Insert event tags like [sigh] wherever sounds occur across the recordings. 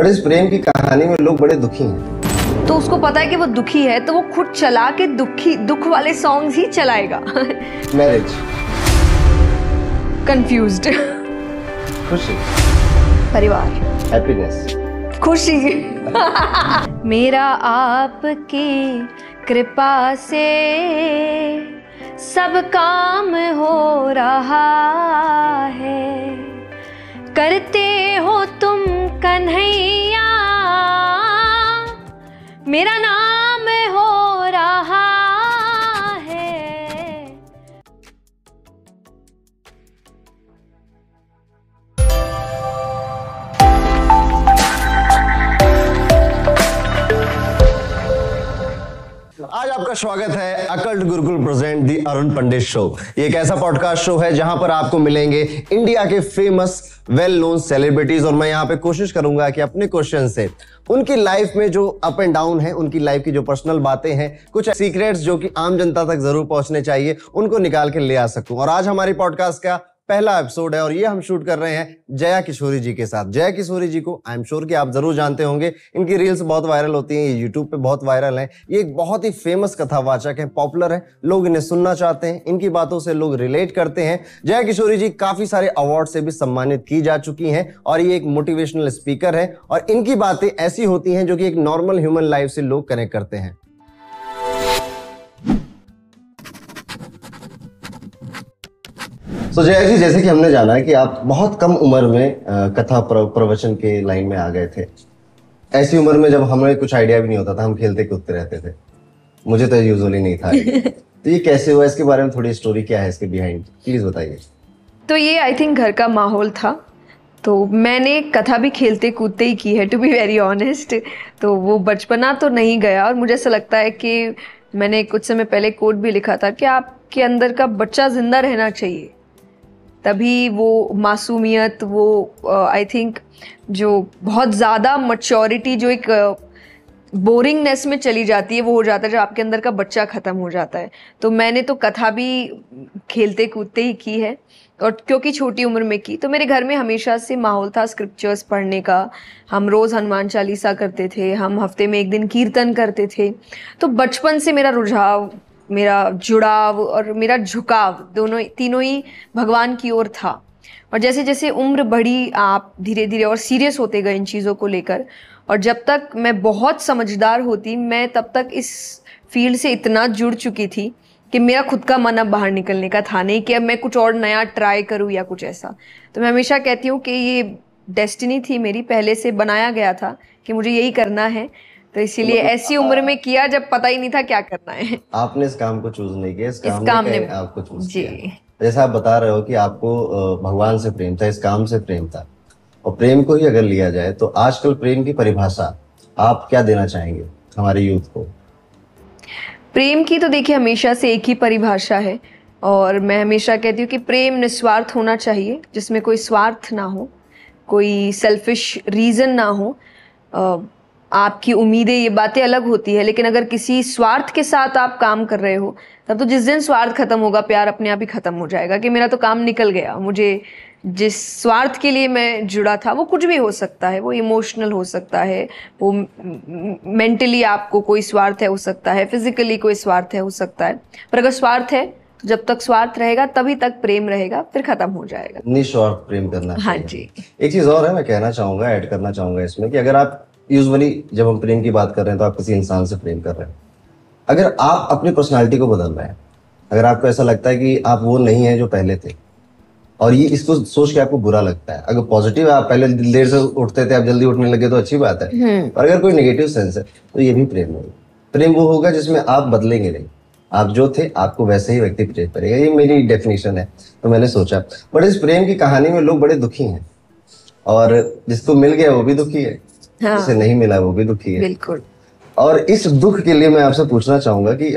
But इस प्रेम की कहानी में लोग बड़े दुखी हैं। तो उसको पता है कि वो दुखी है तो वो खुद चला के दुखी दुख वाले सॉन्ग्स ही चलाएगा। [laughs] मैरिज कंफ्यूज्ड खुशी। परिवार। हैप्पीनेस खुशी। [laughs] मेरा आपकी कृपा से सब काम हो रहा है। करते हो तुम कन्हैया। मेरा नाम हो आपका स्वागत है occult Gurukul present the Arun Pandit show. ये एक ऐसा पॉडकास्ट शो है जहाँ पर आपको मिलेंगे इंडिया के फ़ेमस वेल नोन सेलिब्रिटीज और मैं यहाँ पे कोशिश करूँगा कि अपने क्वेश्चन से उनकी लाइफ में जो अप एंड डाउन है, उनकी लाइफ की जो पर्सनल बातें हैं, कुछ सीक्रेट्स जो कि आम जनता तक ज़रूर पहुँचने चाहिए, उनको निकाल के ले आ सकूँ। और आज हमारी पॉडकास्ट का पहला एपिसोड है और ये हम शूट कर रहे हैं जया किशोरी जी के साथ। जया किशोरी जी को आई एम श्योर कि आप ज़रूर जानते होंगे। इनकी रील्स बहुत वायरल होती हैं, ये यूट्यूब पे बहुत वायरल हैं। ये एक बहुत ही फ़ेमस कथावाचक है पॉपुलर है। लोग इन्हें सुनना चाहते हैं, इनकी बातों से लोग रिलेट करते हैं। जया किशोरी जी काफ़ी सारे अवार्ड से भी सम्मानित की जा चुकी हैं और ये एक मोटिवेशनल स्पीकर है और इनकी बातें ऐसी होती हैं जो कि एक नॉर्मल ह्यूमन लाइफ से लोग कनेक्ट करते हैं। तो जया जी जैसे कि हमने जाना है कि आप बहुत कम उम्र में कथा प्र- प्रवचन के लाइन में आ गए थे। ऐसी उम्र में जब हमें कुछ आइडिया भी नहीं होता था हम खेलते कूदते रहते थे। मुझे तो यूजुअली नहीं था। [laughs] तो ये कैसे हुआ? इसके बारे में थोड़ी स्टोरी क्या है इसके बिहाइंड प्लीज़ बताइए। तो ये आई थिंक घर का माहौल था। तो मैंने कथा भी खेलते कूदते ही की है टू बी वेरी ऑनेस्ट तो वो बचपना तो नहीं गया और मुझे ऐसा लगता है कि मैंने कुछ समय पहले कोट भी लिखा था कि आपके अंदर का बच्चा ज़िंदा रहना चाहिए। तभी वो मासूमियत, वो आई थिंक जो बहुत ज़्यादा मच्योरिटी जो एक बोरिंगनेस में चली जाती है, वो हो जाता है जब आपके अंदर का बच्चा ख़त्म हो जाता है। तो मैंने तो कथा भी खेलते कूदते ही की है और क्योंकि छोटी उम्र में की तो मेरे घर में हमेशा से माहौल था स्क्रिप्चर्स पढ़ने का। हम रोज़ हनुमान चालीसा करते थे, हम हफ़्ते में एक दिन कीर्तन करते थे। तो बचपन से मेरा रुझाव मेरा जुड़ाव और मेरा झुकाव दोनों, तीनों ही भगवान की ओर था। और जैसे जैसे उम्र बढ़ी, आप धीरे धीरे और सीरियस होते गए इन चीज़ों को लेकर, और जब तक मैं बहुत समझदार होती, मैं तब तक इस फ़ील्ड से इतना जुड़ चुकी थी कि मेरा खुद का मन अब बाहर निकलने का था नहीं कि अब मैं कुछ और नया ट्राई करूँ या कुछ ऐसा। तो मैं हमेशा कहती हूँ कि ये डेस्टिनी थी मेरी, पहले से बनाया गया था कि मुझे यही करना है। तो इसीलिए ऐसी उम्र में किया जब पता ही नहीं था क्या करना है। आपने इस काम को चूज़ नहीं किया इस काम, इस काम ने ने- आपको चूज़ जी। किया? जैसा आप बता रहे हो कि आपको भगवान से प्रेम था इस काम से प्रेम था। और प्रेम को ही अगर लिया जाए तो आजकल प्रेम की परिभाषा आप क्या देना चाहेंगे हमारे यूथ को? प्रेम की तो देखिए हमेशा से एक ही परिभाषा है। और मैं हमेशा कहती हूँ कि प्रेम निस्वार्थ होना चाहिए जिसमें कोई स्वार्थ ना हो कोई सेल्फिश रीज़न ना हो। आपकी उम्मीदें ये बातें अलग होती है लेकिन अगर किसी स्वार्थ के साथ आप काम कर रहे हो तब तो जिस दिन स्वार्थ खत्म होगा प्यार अपने आप ही खत्म हो जाएगा कि मेरा तो काम निकल गया। मुझे जिस स्वार्थ के लिए मैं जुड़ा था वो कुछ भी हो सकता है वो इमोशनल हो सकता है वो मेंटली आपको कोई स्वार्थ है हो सकता है फिजिकली कोई स्वार्थ है हो सकता है। पर अगर स्वार्थ है तो जब तक स्वार्थ रहेगा तभी तक प्रेम रहेगा फिर खत्म हो जाएगा। निस्वार्थ प्रेम करना हाँ जी। एक चीज़ और है मैं कहना चाहूँगा ऐड करना चाहूँगा इसमें कि अगर आप यूजुअली जब हम प्रेम की बात कर रहे हैं तो आप किसी इंसान से प्रेम कर रहे हैं। अगर आप अपनी पर्सनालिटी को बदल रहे हैं अगर आपको ऐसा लगता है कि आप वो नहीं है जो पहले थे और ये इसको सोच के आपको बुरा लगता है। अगर पॉजिटिव है आप पहले देर से उठते थे आप जल्दी उठने लगे तो अच्छी बात है। और अगर कोई नेगेटिव सेंस है तो ये भी प्रेम नहीं। प्रेम वो होगा जिसमें आप बदलेंगे नहीं। आप जो थे आपको वैसे ही व्यक्ति प्रेम करेगा। ये मेरी डेफिनेशन है तो मैंने सोचा। बट इस प्रेम की कहानी में लोग बड़े दुखी हैं। और जिसको मिल गया वो भी दुखी है। हाँ। जिसे नहीं मिला वो भी दुखी है। बिल्कुल। और इस दुख के लिए मैं आपसे पूछना चाहूँगा कि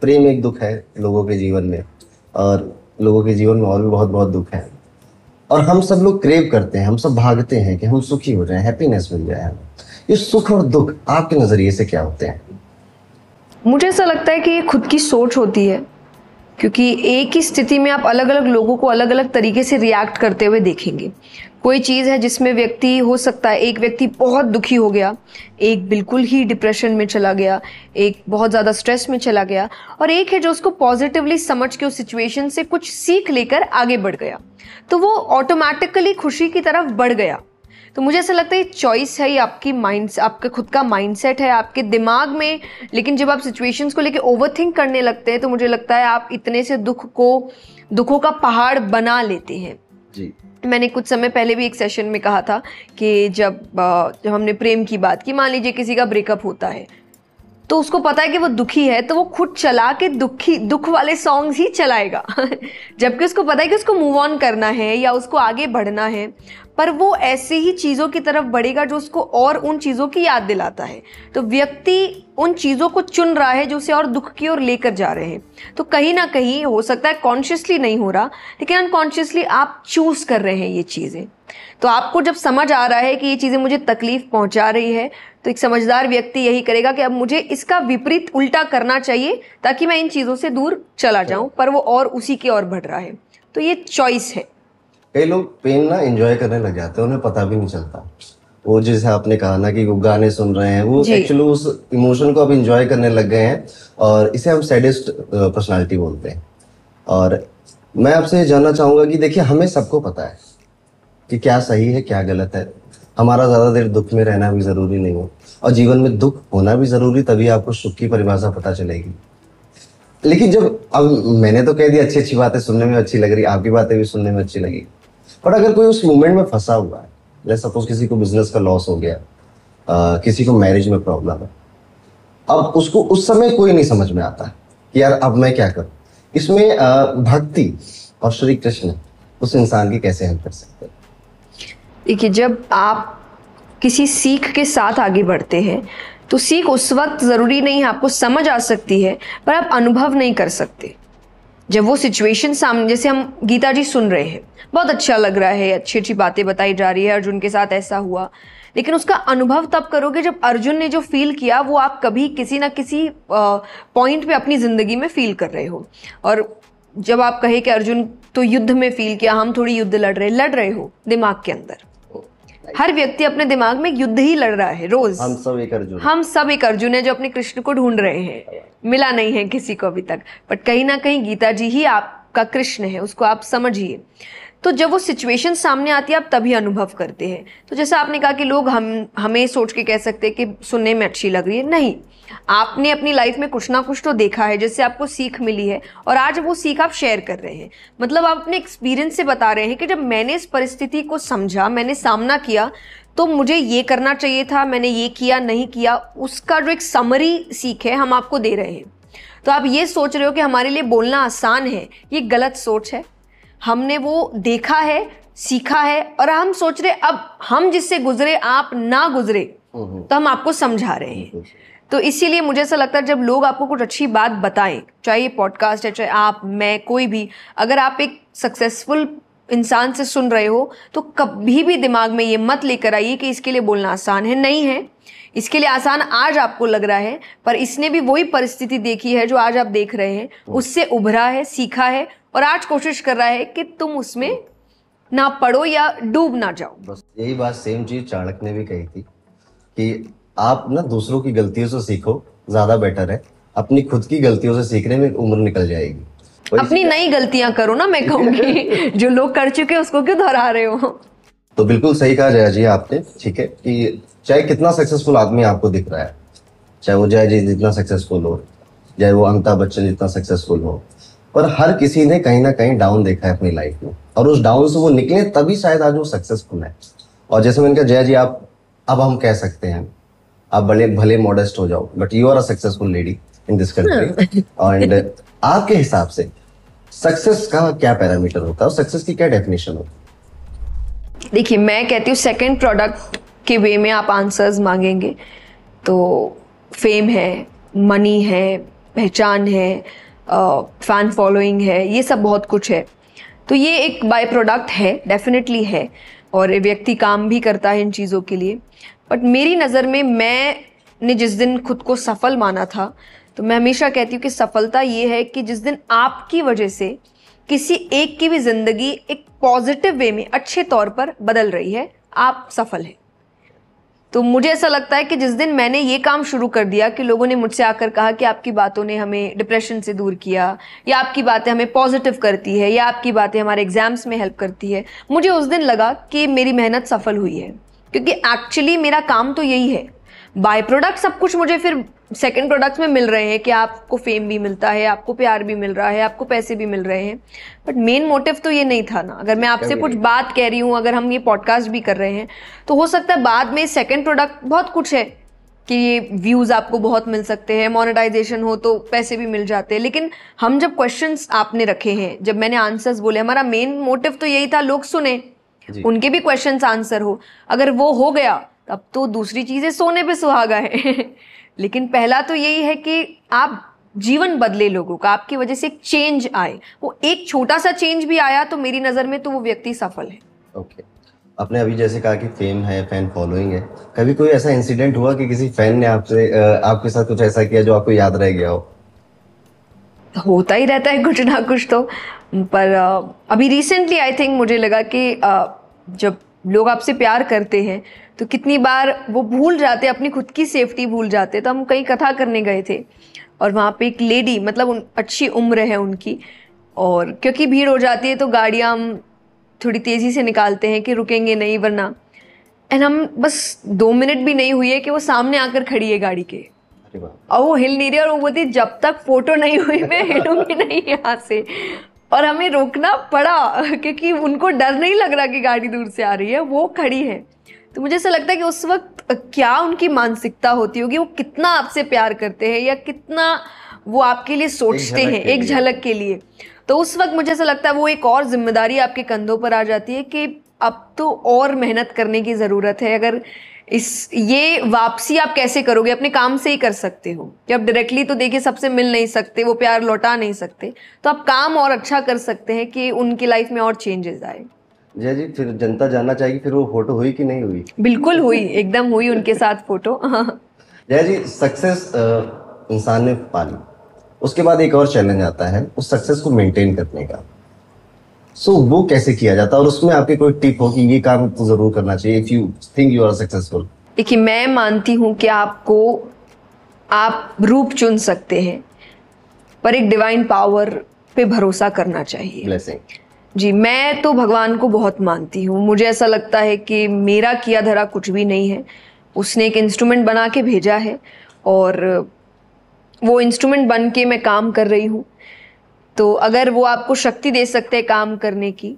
प्रेम एक दुख है लोगों के जीवन में और लोगों के जीवन में और भी बहुत बहुत दुख है। और हम सब लोग क्रेव करते हैं हम सब भागते हैं कि हम सुखी हो जाएँ हैप्पीनेस मिल जाए हमें। ये सुख और दुख आपके नज़रिए से क्या होते हैं? मुझे ऐसा लगता है कि ये खुद की सोच होती है। क्योंकि एक ही स्थिति में आप अलग अलग लोगों को अलग अलग तरीके से रिएक्ट करते हुए देखेंगे। कोई चीज़ है जिसमें व्यक्ति, हो सकता है, एक व्यक्ति बहुत दुखी हो गया, एक बिल्कुल ही डिप्रेशन में चला गया, एक बहुत ज़्यादा स्ट्रेस में चला गया, और एक है जो उसको पॉजिटिवली समझ के उस सिचुएशन से कुछ सीख लेकर आगे बढ़ गया। तो वो ऑटोमेटिकली खुशी की तरफ़ बढ़ गया। तो मुझे ऐसा लगता है ये चॉइस है ये आपकी माइंड आपका खुद का माइंडसेट है आपके दिमाग में। लेकिन जब आप सिचुएशंस को लेके ओवर थिंक करने लगते हैं तो मुझे लगता है आप इतने से दुख को दुखों का पहाड़ बना लेते हैं। जी। मैंने कुछ समय पहले भी एक सेशन में कहा था कि जब जब हमने प्रेम की बात की मान लीजिए किसी का ब्रेकअप होता है तो उसको पता है कि वो दुखी है तो वो खुद चला के दुखी दुख वाले सॉन्ग्स ही चलाएगा। [laughs] जबकि उसको पता है कि उसको मूव ऑन करना है या उसको आगे बढ़ना है। पर वो ऐसे ही चीज़ों की तरफ़ बढ़ेगा जो उसको और उन चीज़ों की याद दिलाता है। तो व्यक्ति उन चीज़ों को चुन रहा है जो उसे और दुख की ओर लेकर जा रहे हैं। तो कहीं ना कहीं हो सकता है कॉन्शियसली नहीं हो रहा, लेकिन अनकॉन्शियसली आप चूज़ कर रहे हैं ये चीज़ें। तो आपको जब समझ आ रहा है कि ये चीज़ें मुझे तकलीफ़ पहुँचा रही है तो एक समझदार व्यक्ति यही करेगा कि अब मुझे इसका विपरीत उल्टा करना चाहिए ताकि मैं इन चीज़ों से दूर चला जाऊँ, पर वो और उसी की ओर बढ़ रहा है। तो ये चॉइस है। कई लोग पेन ना एंजॉय करने लग जाते हैं उन्हें पता भी नहीं चलता। वो जैसे आपने कहा ना कि वो गाने सुन रहे हैं वो एक्चुअली उस इमोशन को अब इंजॉय करने लग गए हैं और इसे हम सैडेस्ट पर्सनालिटी बोलते हैं। और मैं आपसे जानना चाहूँगा कि देखिए हमें सबको पता है कि क्या सही है क्या गलत है। हमारा ज़्यादा देर दुख में रहना भी ज़रूरी नहीं हो और जीवन में दुख होना भी ज़रूरी तभी आपको सुख की परिभाषा पता चलेगी। लेकिन जब अब मैंने तो कह दिया अच्छी अच्छी बातें सुनने में अच्छी लग रही आपकी बातें भी सुनने में अच्छी लगी। बट अगर कोई उस मोमेंट में फंसा हुआ है जैसे सपोज़ किसी को बिज़नेस का लॉस हो गया आ, किसी को मैरिज में प्रॉब्लम है अब उसको उस समय कोई नहीं समझ में आता कि यार अब मैं क्या करूँ? इसमें भक्ति और श्री कृष्ण उस इंसान की कैसे हेल्प कर सकते देखिए जब आप किसी सीख के साथ आगे बढ़ते हैं तो सीख उस वक्त ज़रूरी नहीं है आपको समझ आ सकती है पर आप अनुभव नहीं कर सकते। जब वो सिचुएशन सामने जैसे हम गीता जी सुन रहे हैं, बहुत अच्छा लग रहा है, अच्छी अच्छी बातें बताई जा रही है, अर्जुन के साथ ऐसा हुआ। लेकिन उसका अनुभव तब करोगे जब अर्जुन ने जो फील किया, वो आप कभी किसी ना किसी पॉइंट पे अपनी ज़िंदगी में फील कर रहे हो। और जब आप कहे कि अर्जुन तो युद्ध में फील किया, हम थोड़ी युद्ध लड़ रहे लड़ रहे हो, दिमाग के अंदर। हर व्यक्ति अपने दिमाग में युद्ध ही लड़ रहा है रोज। हम सब एक अर्जुन। हम सब एक अर्जुन है जो अपने कृष्ण को ढूंढ रहे हैं। मिला नहीं है किसी को अभी तक। बट कहीं ना कहीं गीता जी ही आपका कृष्ण है उसको आप समझिए। तो जब वो सिचुएशन सामने आती है आप तभी अनुभव करते हैं। तो जैसा आपने कहा कि लोग हम हमें सोच के कह सकते हैं कि सुनने में अच्छी लग रही है। नहीं आपने अपनी लाइफ में कुछ ना कुछ तो देखा है जिससे आपको सीख मिली है और आज वो सीख आप शेयर कर रहे हैं। मतलब आप अपने एक्सपीरियंस से बता रहे हैं कि जब मैंने इस परिस्थिति को समझा मैंने सामना किया तो मुझे ये करना चाहिए था मैंने ये किया नहीं किया उसका जो एक समरी सीख है हम आपको दे रहे हैं। तो आप ये सोच रहे हो कि हमारे लिए बोलना आसान है ये गलत सोच है। हमने वो देखा है सीखा है और हम सोच रहे अब हम जिससे गुजरे आप ना गुजरे। तो हम आपको समझा रहे हैं। तो इसीलिए मुझे ऐसा लगता है जब लोग आपको कुछ अच्छी बात बताएँ चाहे ये पॉडकास्ट है चाहे आप मैं कोई भी अगर आप एक सक्सेसफुल इंसान से सुन रहे हो तो कभी भी दिमाग में ये मत लेकर आइए कि इसके लिए बोलना आसान है। नहीं है। इसके लिए आसान आज आपको लग रहा है पर इसने भी वही परिस्थिति देखी है जो आज आप देख रहे हैं। उससे उभरा है सीखा है और आज कोशिश कर रहा है कि तुम उसमें ना पढ़ो या डूब ना जाओ। बस यही बात सेम चीज़ चाणक ने भी कही थी कि आप ना दूसरों की गलतियों से सीखो ज़्यादा बेटर है। अपनी खुद की गलतियों से सीखने में उम्र निकल जाएगी। अपनी नई गलतियाँ करो ना मैं कहूँगी। [laughs] जो लोग कर चुके उसको क्यों दोहरा रहे हो? तो बिल्कुल सही कहा जया जी आपने ठीक है? कि चाहे कितना सक्सेसफुल आदमी आपको दिख रहा है चाहे वो जय जी जितना सक्सेसफुल हो चाहे वो अमिताभ बच्चन जितना सक्सेसफुल हो पर हर किसी ने कहीं ना कहीं डाउन देखा है अपनी लाइफ में। और उस डाउन से वो निकले तभी शायद आज वो सक्सेसफुल है। और जैसे मैंने कहा जय जी आप अब हम कह सकते हैं आप भले भले मॉडेस्ट हो जाओ but you are a successful lady in this country and आपके हिसाब से सक्सेस का क्या पैरामीटर होता है और सक्सेस की क्या डेफिनेशन होती है? देखिए मैं कहती हूँ सेकंड प्रोडक्ट के वे में आप आंसर्स मांगेंगे तो फेम है मनी है पहचान है फ़ैन uh, फॉलोइंग है ये सब बहुत कुछ है। तो ये एक बाय प्रोडक्ट है डेफिनेटली है। और व्यक्ति काम भी करता है इन चीज़ों के लिए। बट मेरी नज़र में मैं ने जिस दिन खुद को सफल माना था तो मैं हमेशा कहती हूँ कि सफलता ये है कि जिस दिन आपकी वजह से किसी एक की भी ज़िंदगी एक पॉजिटिव वे में अच्छे तौर पर बदल रही है, आप सफल हैं। तो मुझे ऐसा लगता है कि जिस दिन मैंने ये काम शुरू कर दिया कि लोगों ने मुझसे आकर कहा कि आपकी बातों ने हमें डिप्रेशन से दूर किया, या आपकी बातें हमें पॉजिटिव करती है, या आपकी बातें हमारे एग्ज़ाम्स में हेल्प करती है, मुझे उस दिन लगा कि मेरी मेहनत सफल हुई है। क्योंकि एक्चुअली मेरा काम तो यही है। बाय प्रोडक्ट सब कुछ मुझे फिर सेकंड प्रोडक्ट्स में मिल रहे हैं कि आपको फेम भी मिलता है आपको प्यार भी मिल रहा है आपको पैसे भी मिल रहे हैं। बट मेन मोटिव तो ये नहीं था ना। अगर मैं आपसे कुछ बात कह रही हूँ अगर हम ये पॉडकास्ट भी कर रहे हैं तो हो सकता है बाद में सेकंड प्रोडक्ट बहुत कुछ है कि ये व्यूज़ आपको बहुत मिल सकते हैं मोनेटाइजेशन हो तो पैसे भी मिल जाते हैं। लेकिन हम जब क्वेश्चंस आपने रखे हैं जब मैंने आंसर्स बोले हमारा मेन मोटिव तो यही था लोग सुने। उनके भी क्वेश्चन आंसर हो। अगर वो हो गया तब तो दूसरी चीज़ें सोने पे सुहागा है। [laughs] लेकिन पहला तो यही है कि आप जीवन बदले लोगों का आपकी वजह से एक चेंज आए। वो एक छोटा सा चेंज भी आया तो मेरी नज़र में तो वो व्यक्ति सफल है। Okay okay. आपने अभी जैसे कहा कि फेम है फ़ैन फॉलोइंग है। कभी कोई ऐसा इंसिडेंट हुआ कि किसी फ़ैन ने आपसे आपके साथ कुछ ऐसा किया जो आपको याद रह गया हो? होता ही रहता है कुछ ना कुछ तो। पर अभी रिसेंटली आई थिंक मुझे लगा कि जब लोग आपसे प्यार करते हैं तो कितनी बार वो भूल जाते अपनी खुद की सेफ्टी भूल जाते। तो हम कहीं कथा करने गए थे और वहाँ पे एक लेडी मतलब उन अच्छी उम्र है उनकी और क्योंकि भीड़ हो जाती है तो गाड़ियाँ हम थोड़ी तेज़ी से निकालते हैं कि रुकेंगे नहीं वरना। एंड हम बस दो मिनट भी नहीं हुई है कि वो सामने आकर खड़ी है गाड़ी के। और वो हिल नहीं रही और वो बोलती जब तक फ़ोटो नहीं हुई मैं हिलूँगी नहीं यहाँ से। और हमें रोकना पड़ा क्योंकि उनको डर नहीं लग रहा कि गाड़ी दूर से आ रही है वो खड़ी है। तो मुझे ऐसा लगता है कि उस वक्त क्या उनकी मानसिकता होती होगी वो कितना आपसे प्यार करते हैं या कितना वो आपके लिए सोचते हैं एक झलक के लिए। तो उस वक्त मुझे ऐसा लगता है वो एक और ज़िम्मेदारी आपके कंधों पर आ जाती है कि अब तो और मेहनत करने की ज़रूरत है। अगर इस ये वापसी आप कैसे करोगे? अपने काम से ही कर सकते हो। कि आप डायरेक्टली तो देखिए सबसे मिल नहीं सकते वो प्यार लौटा नहीं सकते। तो आप काम और अच्छा कर सकते हैं कि उनकी लाइफ में और चेंजेस आए। जय जी फिर जनता जानना चाहेगी फिर वो फ़ोटो हुई कि नहीं हुई? बिल्कुल हुई एकदम हुई उनके साथ फ़ोटो जय जी सक्सेस इंसान ने पाली। उसके बाद एक और चैलेंज आता है उस सक्सेस को मेंटेन करने का। सो so, वो कैसे किया जाता है? और उसमें आपकी कोई टिप हो कि ये काम तो ज़रूर करना चाहिए if you think you are successful देखिए मैं मानती हूँ कि आपको आप रूप चुन सकते हैं पर एक डिवाइन पावर पे भरोसा करना चाहिए। ब्लेसिंग जी मैं तो भगवान को बहुत मानती हूँ। मुझे ऐसा लगता है कि मेरा किया धरा कुछ भी नहीं है। उसने एक इंस्ट्रूमेंट बना के भेजा है और वो इंस्ट्रूमेंट बन के मैं काम कर रही हूँ। तो अगर वो आपको शक्ति दे सकते हैं काम करने की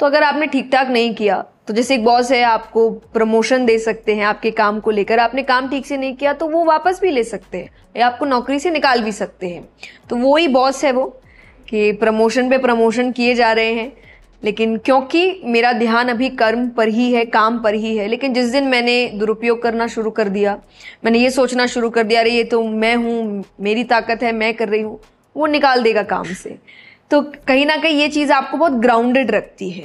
तो अगर आपने ठीक ठाक नहीं किया तो जैसे एक बॉस है, आपको प्रमोशन दे सकते हैं आपके काम को लेकर। आपने काम ठीक से नहीं किया तो वो वापस भी ले सकते हैं, या आपको नौकरी से निकाल भी सकते हैं। तो वो ही बॉस है वो, कि प्रमोशन पे प्रमोशन किए जा रहे हैं। लेकिन क्योंकि मेरा ध्यान अभी कर्म पर ही है, काम पर ही है, लेकिन जिस दिन मैंने दुरुपयोग करना शुरू कर दिया, मैंने ये सोचना शुरू कर दिया, अरे ये तो मैं हूँ, मेरी ताकत है, मैं कर रही हूँ वो निकाल देगा काम से। तो कहीं ना कहीं ये चीज़ आपको बहुत ग्राउंडेड रखती है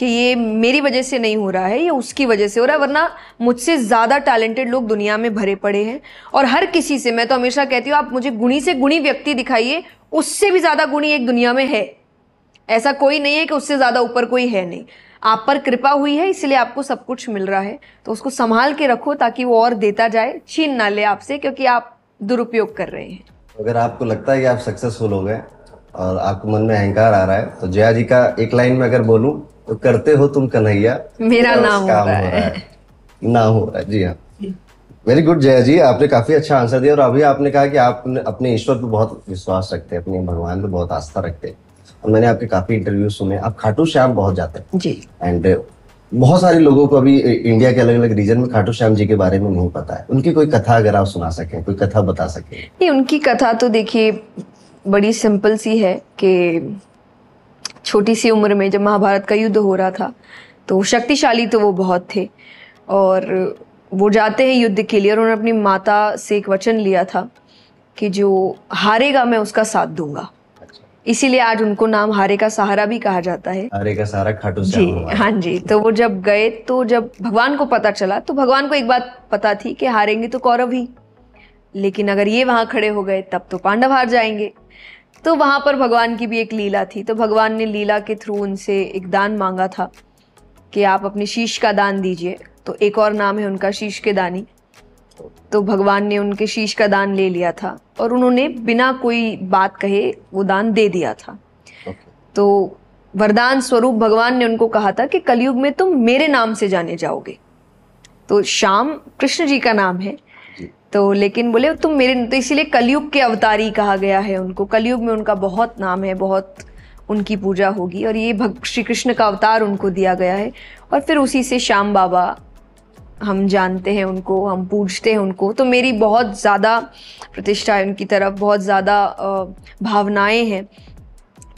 कि ये मेरी वजह से नहीं हो रहा है, ये उसकी वजह से हो रहा है, वरना मुझसे ज़्यादा टैलेंटेड लोग दुनिया में भरे पड़े हैं। और हर किसी से, मैं तो हमेशा कहती हूँ, आप मुझे गुणी से गुणी व्यक्ति दिखाइए, उससे भी ज़्यादा गुणी एक दुनिया में है। ऐसा कोई नहीं है कि उससे ज़्यादा ऊपर कोई है नहीं। आप पर कृपा हुई है, इसलिए आपको सब कुछ मिल रहा है। तो उसको संभाल के रखो ताकि वो और देता जाए, छीन ना ले आपसे, क्योंकि आप दुरुपयोग कर रहे हैं। अगर आपको लगता है कि आप सक्सेसफुल हो गए और आपको मन में अहंकार आ रहा है तो जया जी का एक लाइन में अगर बोलूँ तो करते हो तुम कन्हैया। मेरा नाम हो रहा है। ना हो रहा है जी हाँ। वेरी गुड जया जी आपने काफ़ी अच्छा आंसर दिया और अभी आपने कहा कि आप अपने ईश्वर पर बहुत विश्वास रखते हैं अपने भगवान पर बहुत आस्था रखते हैं। और मैंने आपके काफ़ी इंटरव्यू सुने आप खाटू श्याम बहुत जाते हैं। जी। एंड बहुत सारे लोगों को अभी इंडिया के अलग अलग रीजन में खाटू श्याम जी के बारे में नहीं पता है। उनकी कोई कथा अगर आप सुना सकें, कोई कथा बता सकें। नहीं, उनकी कथा तो देखिए, बड़ी सिंपल सी है कि छोटी सी उम्र में जब महाभारत का युद्ध हो रहा था तो शक्तिशाली तो वो बहुत थे। और वो जाते हैं युद्ध के लिए और उन्होंने अपनी माता से एक वचन लिया था कि जो हारेगा मैं उसका साथ दूँगा। इसीलिए आज उनको नाम हारे का सहारा भी कहा जाता है। हारे का सहारा खाटू जी हाँ जी तो वो जब गए तो जब भगवान को पता चला तो भगवान को एक बात पता थी कि हारेंगे तो कौरव ही। लेकिन अगर ये वहाँ खड़े हो गए तब तो पांडव हार जाएँगे। तो वहाँ पर भगवान की भी एक लीला थी। तो भगवान ने लीला के थ्रू उनसे एक दान मांगा था कि आप अपने शीश का दान दीजिए। तो एक और नाम है उनका शीश के दानी। तो भगवान ने उनके शीश का दान ले लिया था और उन्होंने बिना कोई बात कहे वो दान दे दिया था। तो वरदान स्वरूप भगवान ने उनको कहा था कि कलयुग में तुम मेरे नाम से जाने जाओगे। तो श्याम कृष्ण जी का नाम है। तो लेकिन बोले तुम मेरे तो इसीलिए कलयुग के अवतारी कहा गया है उनको। कलयुग में उनका बहुत नाम है बहुत उनकी पूजा होगी और ये भग श्री कृष्ण का अवतार उनको दिया गया है। और फिर उसी से श्याम बाबा हम जानते हैं उनको, हम पूछते हैं उनको तो मेरी बहुत ज़्यादा प्रतिष्ठा है उनकी तरफ़, बहुत ज़्यादा भावनाएँ हैं।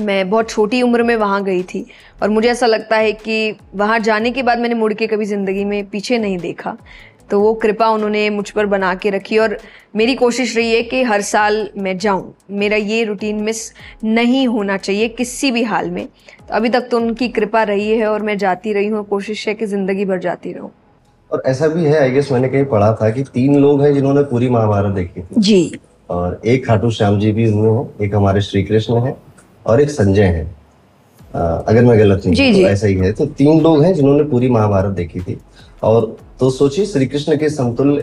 मैं बहुत छोटी उम्र में वहाँ गई थी और मुझे ऐसा लगता है कि वहाँ जाने के बाद मैंने मुड़ के कभी ज़िंदगी में पीछे नहीं देखा। तो वो कृपा उन्होंने मुझ पर बना के रखी और मेरी कोशिश रही है कि हर साल मैं जाऊँ। मेरा ये रूटीन मिस नहीं होना चाहिए किसी भी हाल में। तो अभी तक तो उनकी कृपा रही है और मैं जाती रही हूँ कोशिश है कि ज़िंदगी भर जाती रहूँ। और ऐसा भी है आई गेस मैंने कहीं पढ़ा था कि तीन लोग हैं जिन्होंने पूरी महाभारत देखी थी। जी। और एक खाटू श्याम जी भी उनमें है एक हमारे श्री कृष्ण है और एक संजय है। आ, अगर मैं गलत नहीं जी, तो ऐसा ही है। तो तीन लोग हैं जिन्होंने पूरी महाभारत देखी थी। और तो सोचिए श्री कृष्ण के समतुल्य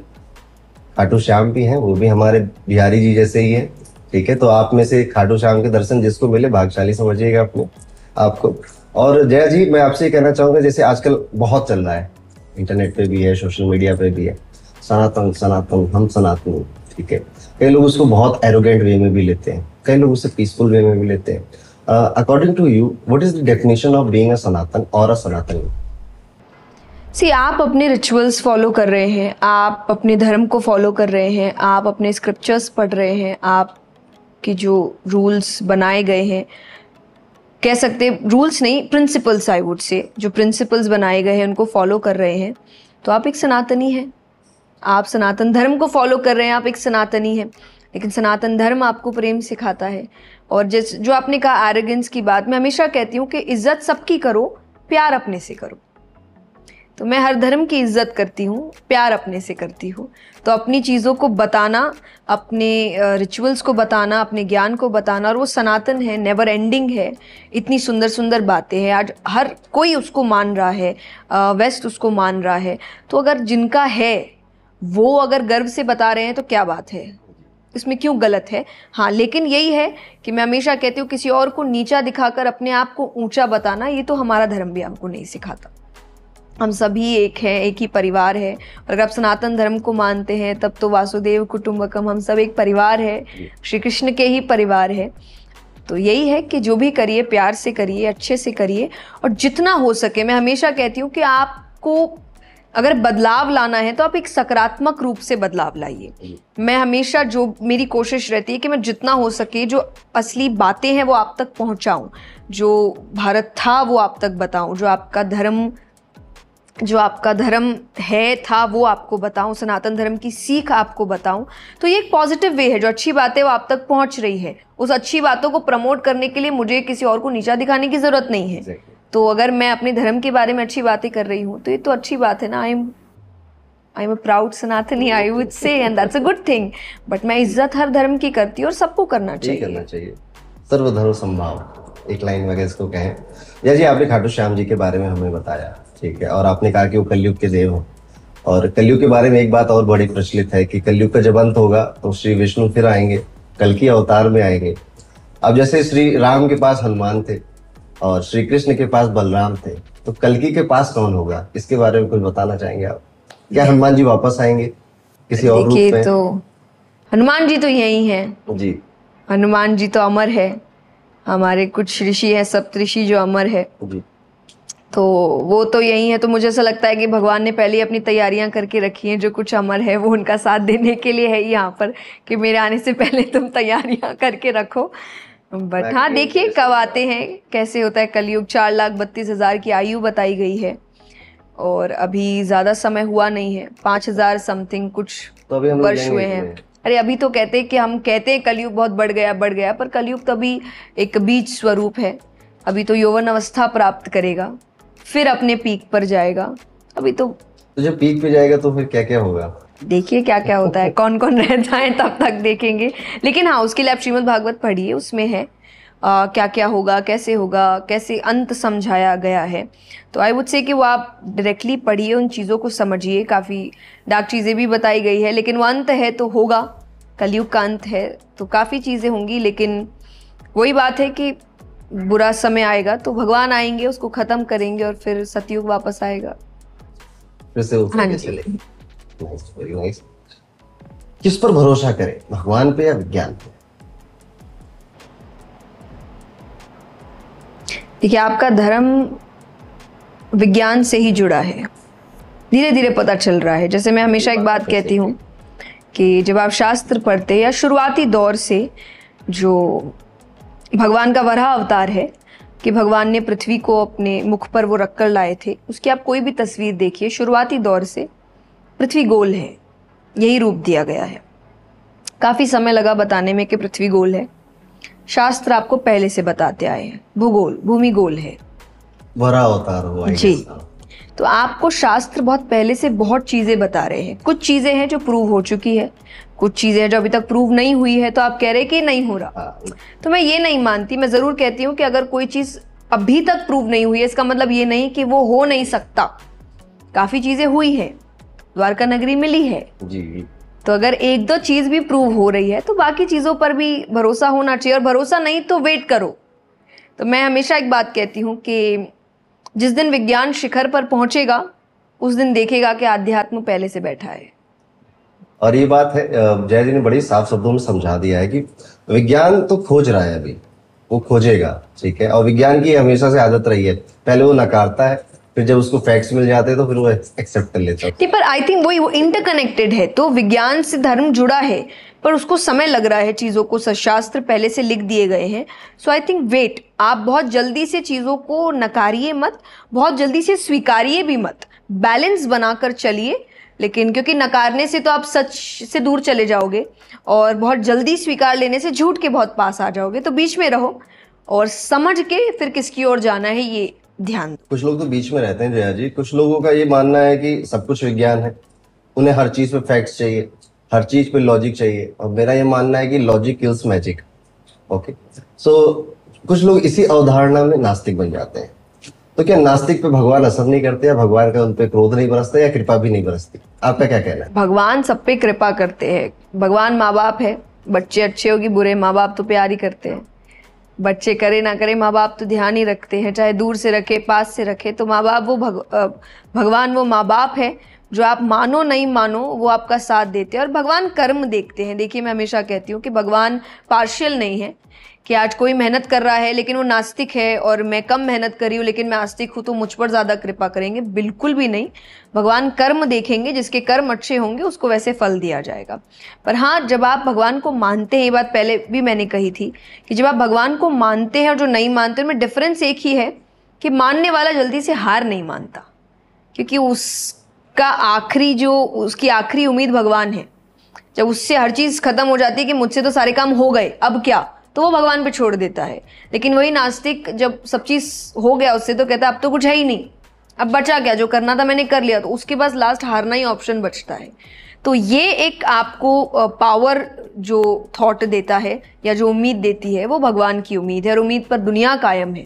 खाटू श्याम भी हैं वो भी हमारे बिहारी जी जैसे ही है। ठीक है तो आप में से खाटू श्याम के दर्शन जिसको मिले भागशाली समझिएगा अपने आपको। और जया जी मैं आपसे कहना चाहूँगा जैसे आजकल बहुत चल रहा है इंटरनेट पे भी है सोशल मीडिया पे भी है। सनातन सनातन, हम सनातन, ठीक है। कई लोग उसको बहुत एरोगेंट वे में भी लेते हैं, कई लोग उसे पीसफुल वे में भी लेते हैं। According to you what is the definition of being a Sanatan और अ सनातन? सी आप अपने रिचुअल्स फॉलो कर रहे हैं, आप अपने धर्म को फॉलो कर रहे हैं, आप अपने स्क्रिप्चर्स पढ़ रहे हैं आप की जो रूल्स बनाए गए हैं कह सकते रूल्स नहीं प्रिंसिपल्स आई वुड से जो प्रिंसिपल्स बनाए गए हैं, उनको फॉलो कर रहे हैं। तो आप एक सनातनी हैं। आप सनातन धर्म को फॉलो कर रहे हैं, आप एक सनातनी हैं। लेकिन सनातन धर्म आपको प्रेम सिखाता है। और जिस, जो आपने कहा एरोगेंस की बात, मैं हमेशा कहती हूँ कि इज़्ज़त सबकी करो, प्यार अपने से करो। तो मैं हर धर्म की इज़्ज़त करती हूँ, प्यार अपने से करती हूँ। तो अपनी चीज़ों को बताना, अपने रिचुअल्स को बताना, अपने ज्ञान को बताना, और वो सनातन है नेवर एंडिंग है। इतनी सुंदर सुंदर बातें हैं। आज हर कोई उसको मान रहा है वेस्ट उसको मान रहा है। तो अगर जिनका है, वो अगर गर्व से बता रहे हैं तो क्या बात है? इसमें क्यों गलत है? हाँ लेकिन यही है कि मैं हमेशा कहती हूँ, किसी और को नीचा दिखाकर अपने आप को ऊँचा बताना, ये तो हमारा धर्म भी हमको नहीं सिखाता। हम सभी एक हैं एक ही परिवार है। और अगर आप सनातन धर्म को मानते हैं तब तो वासुदेव कुटुंबकम हम सब एक परिवार है श्री कृष्ण के ही परिवार है। तो यही है कि जो भी करिए प्यार से करिए अच्छे से करिए और जितना हो सके मैं हमेशा कहती हूँ कि आपको अगर बदलाव लाना है तो आप एक सकारात्मक रूप से बदलाव लाइए। मैं हमेशा जो मेरी कोशिश रहती है कि मैं जितना हो सके जो असली बातें हैं वो आप तक पहुंचाऊं। जो भारत था वो आप तक बताऊँ। जो आपका धर्म जो आपका धर्म है था वो आपको बताऊँ सनातन धर्म की सीख आपको बताऊँ तो ये एक पॉजिटिव वे है जो अच्छी बात है वो आप तक पहुँच रही है। उस अच्छी बातों को प्रमोट करने के लिए मुझे किसी और को नीचा दिखाने की ज़रूरत नहीं है। तो अगर मैं अपने धर्म के बारे में अच्छी बातें कर रही हूँ तो ये तो अच्छी बात है ना। I am I am a proud Sanatani I would say and that's a good thing but मैं इज़्ज़त हर धर्म की करती हूँ और सबको करना चाहिए। करना चाहिए। सर्वधर्म संभाव। एक लाइन वगैरह इसको कहें। या जी आपने खाटू श्याम जी के बारे में हमें बताया। ठीक है। और आपने कहा कि वो कलयुग के देव हो। और कलयुग के बारे में एक बात और बड़ी प्रचलित है कि कलयुग का जब अंत होगा तो श्री विष्णु फिर आएँगे कल की अवतार में आएँगे। अब जैसे श्री राम के पास हनुमान थे और श्री कृष्ण के पास बलराम थे तो कलकी के पास कौन होगा? इसके बारे में कुछ बताना चाहेंगे आप? क्या हनुमान जी वापस आएँगे किसी और रूप में? तो हनुमान जी तो यही हैं। जी। हनुमान जी तो अमर है। हमारे कुछ ऋषि है सप्तऋषि जो अमर है। जी। तो वो तो यही है तो मुझे ऐसा लगता है कि भगवान ने पहले अपनी तैयारियाँ करके रखी हैं जो कुछ अमर है वो उनका साथ देने के लिए है यहाँ पर कि मेरे आने से पहले तुम तैयारियाँ करके रखो। बट हाँ देखिए कब आते हैं कैसे होता है कलयुग चार लाख बत्तीस हज़ार की आयु बताई गई है और अभी ज़्यादा समय हुआ नहीं है पाँच हज़ार समथिंग कुछ तो वर्ष हुए हैं। अरे अभी तो कहते हैं कि हम कहते हैं कलयुग बहुत बढ़ गया बढ़ गया पर कलयुग तो अभी एक बीज स्वरूप है अभी तो यौवन अवस्था प्राप्त करेगा। फिर अपने पीक पर जाएगा। अभी तो तो जब पीक पे जाएगा तो फिर क्या क्या होगा? देखिए क्या क्या होता है कौन कौन रहता है तब तक देखेंगे। लेकिन हाँ उसके लिए आप श्रीमद् भागवत पढ़िए उसमें है आ, क्या क्या होगा कैसे होगा कैसे अंत समझाया गया है। तो आई वुड से कि वो आप डायरेक्टली पढ़िए उन चीज़ों को समझिए काफ़ी डार्क चीज़ें भी बताई गई है लेकिन वो अंत है तो होगा कलयुग का अंत है तो काफ़ी चीज़ें होंगी लेकिन वही बात है कि बुरा समय आएगा तो भगवान आएँगे उसको ख़त्म करेंगे और फिर सतयुग वापस आएगा। हाँ जी। किस पर भरोसा करें? भगवान पे या विज्ञान पे? देखिए आपका धर्म विज्ञान से ही जुड़ा है। धीरे धीरे पता चल रहा है। जैसे मैं हमेशा एक बात कहती हूँ। कि जब आप शास्त्र पढ़ते हैं या शुरुआती दौर से जो भगवान का वराह अवतार है कि भगवान ने पृथ्वी को अपने मुख पर वो रख कर लाए थे। उसकी आप कोई भी तस्वीर देखिए शुरुआती दौर से पृथ्वी गोल है। यही रूप दिया गया है। काफ़ी समय लगा बताने में कि पृथ्वी गोल है। शास्त्र आपको पहले से बताते आए हैं। भूगोल भूमि गोल है। वरा अवतार हुआ जी। हाँ। तो आपको शास्त्र बहुत पहले से बहुत चीज़ें बता रहे हैं। कुछ चीज़ें हैं जो प्रूव हो चुकी है। कुछ चीज़ें हैं जो अभी तक प्रूव नहीं हुई है तो आप कह रहे कि नहीं हो रहा। हाँ, तो मैं ये नहीं मानती मैं ज़रूर कहती हूँ कि अगर कोई चीज़ अभी तक प्रूव नहीं हुई है इसका मतलब ये नहीं कि वो हो नहीं सकता। काफ़ी चीज़ें हुई है द्वारका नगरी मिली है। जी। तो अगर एक दो चीज़ भी प्रूव हो रही है तो बाकी चीज़ों पर भी भरोसा होना चाहिए और भरोसा नहीं तो वेट करो। तो मैं हमेशा एक बात कहती हूँ कि जिस दिन विज्ञान शिखर पर पहुंचेगा उस दिन देखेगा कि आध्यात्म पहले से बैठा है। और ये बात है जय जी ने बड़ी साफ़ शब्दों में समझा दिया है कि विज्ञान तो खोज रहा है अभी, वो खोजेगा, ठीक है? और विज्ञान की हमेशा से आदत रही है, पहले वो नकारता है, फिर जब उसको फैक्ट्स मिल जाते हैं तो फिर वो एक्सेप्ट कर लेता है। पर आई थिंक वही, वो इंटरकनेक्टेड है तो विज्ञान से धर्म जुड़ा है, पर उसको समय लग रहा है चीज़ों को शास्त्र पहले से लिख दिए गए हैं। सो आई थिंक वेट आप बहुत जल्दी से चीज़ों को नकारिए मत, बहुत जल्दी से स्वीकारिए भी मत बैलेंस बनाकर चलिए लेकिन क्योंकि नकारने से तो आप सच से दूर चले जाओगे और बहुत जल्दी स्वीकार लेने से झूठ के बहुत पास आ जाओगे तो बीच में रहो और समझ के फिर किसकी ओर जाना है ये ध्यान कुछ लोग तो बीच में रहते हैं जया जी। कुछ लोगों का ये मानना है कि सब कुछ विज्ञान है। उन्हें हर चीज़ पे फैक्ट्स चाहिए, हर चीज़ पे लॉजिक चाहिए। और मेरा ये मानना है कि logic kills magic okay so कुछ लोग इसी अवधारणा में नास्तिक बन जाते हैं। तो क्या नास्तिक पे भगवान असर नहीं करते या भगवान का उन पे क्रोध नहीं बरसता या कृपा भी नहीं बरसती? आपका क्या कहना है? भगवान सब पे कृपा करते हैं। भगवान माँ बाप है। बच्चे अच्छे होगी बुरे माँ बाप तो प्यार ही करते हैं। बच्चे करे ना करे माँ बाप तो ध्यान ही रखते हैं। चाहे दूर से रखे पास से रखे तो माँ बाप वो भग, भगवान वो माँ बाप है जो आप मानो नहीं मानो वो आपका साथ देते हैं। और भगवान कर्म देखते हैं। देखिए मैं हमेशा कहती हूँ कि भगवान पार्शियल नहीं है। कि आज कोई मेहनत कर रहा है, लेकिन वो नास्तिक है और मैं कम मेहनत कर रही हूँ, लेकिन मैं आस्तिक हूँ तो मुझ पर ज़्यादा कृपा करेंगे। बिल्कुल भी नहीं। भगवान कर्म देखेंगे, जिसके कर्म अच्छे होंगे, उसको वैसे फल दिया जाएगा। पर हाँ जब आप भगवान को मानते हैं, ये बात पहले भी मैंने कही थी, कि जब आप भगवान को मानते हैं और जो नहीं मानते, उनमें डिफरेंस एक ही है कि मानने वाला जल्दी से हार नहीं मानता। क्योंकि उसका आखिरी जो, उसकी आखिरी उम्मीद भगवान है। जब उससे हर चीज़ खत्म हो जाती है कि मुझसे तो सारे काम हो गए, अब क्या? तो वो भगवान पे छोड़ देता है। लेकिन वही नास्तिक जब सब चीज़ हो गया उससे तो कहता है अब तो कुछ है ही नहीं। अब बचा क्या? जो करना था मैंने कर लिया। तो उसके पास लास्ट हारना ही ऑप्शन बचता है। तो ये एक आपको पावर जो थॉट देता है या जो उम्मीद देती है वो भगवान की उम्मीद है और उम्मीद पर दुनिया कायम है।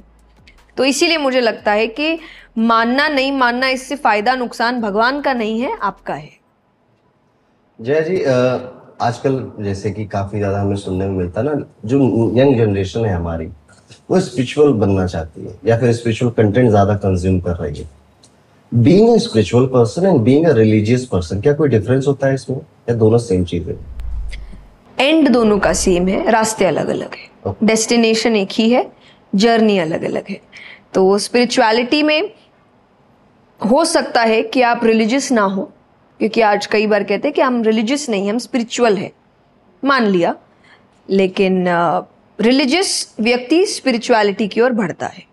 तो इसीलिए मुझे लगता है कि मानना नहीं मानना इससे फ़ायदा नुकसान भगवान का नहीं है आपका है। जय जी अ, आजकल जैसे कि काफ़ी ज़्यादा हमें सुनने में मिलता है ना जो यंग जनरेशन है हमारी वो स्पिरिचुअल बनना चाहती है या फिर स्पिरिचुअल कंटेंट ज़्यादा कंज्यूम कर रही है। Being a spiritual person and being a religious person क्या कोई डिफरेंस होता है इसमें? या दोनों सेम चीज़ है? एंड दोनों का सेम है रास्ते अलग अलग है। Destination Okay. एक ही है जर्नी अलग अलग है। तो स्पिरिचुअलिटी में हो सकता है कि आप रिलीजियस ना हो क्योंकि आज कई बार कहते हैं कि हम रिलीजियस नहीं हम स्पिरिचुअल है। मान लिया। लेकिन रिलीजियस व्यक्ति स्पिरिचुअलिटी की ओर बढ़ता है।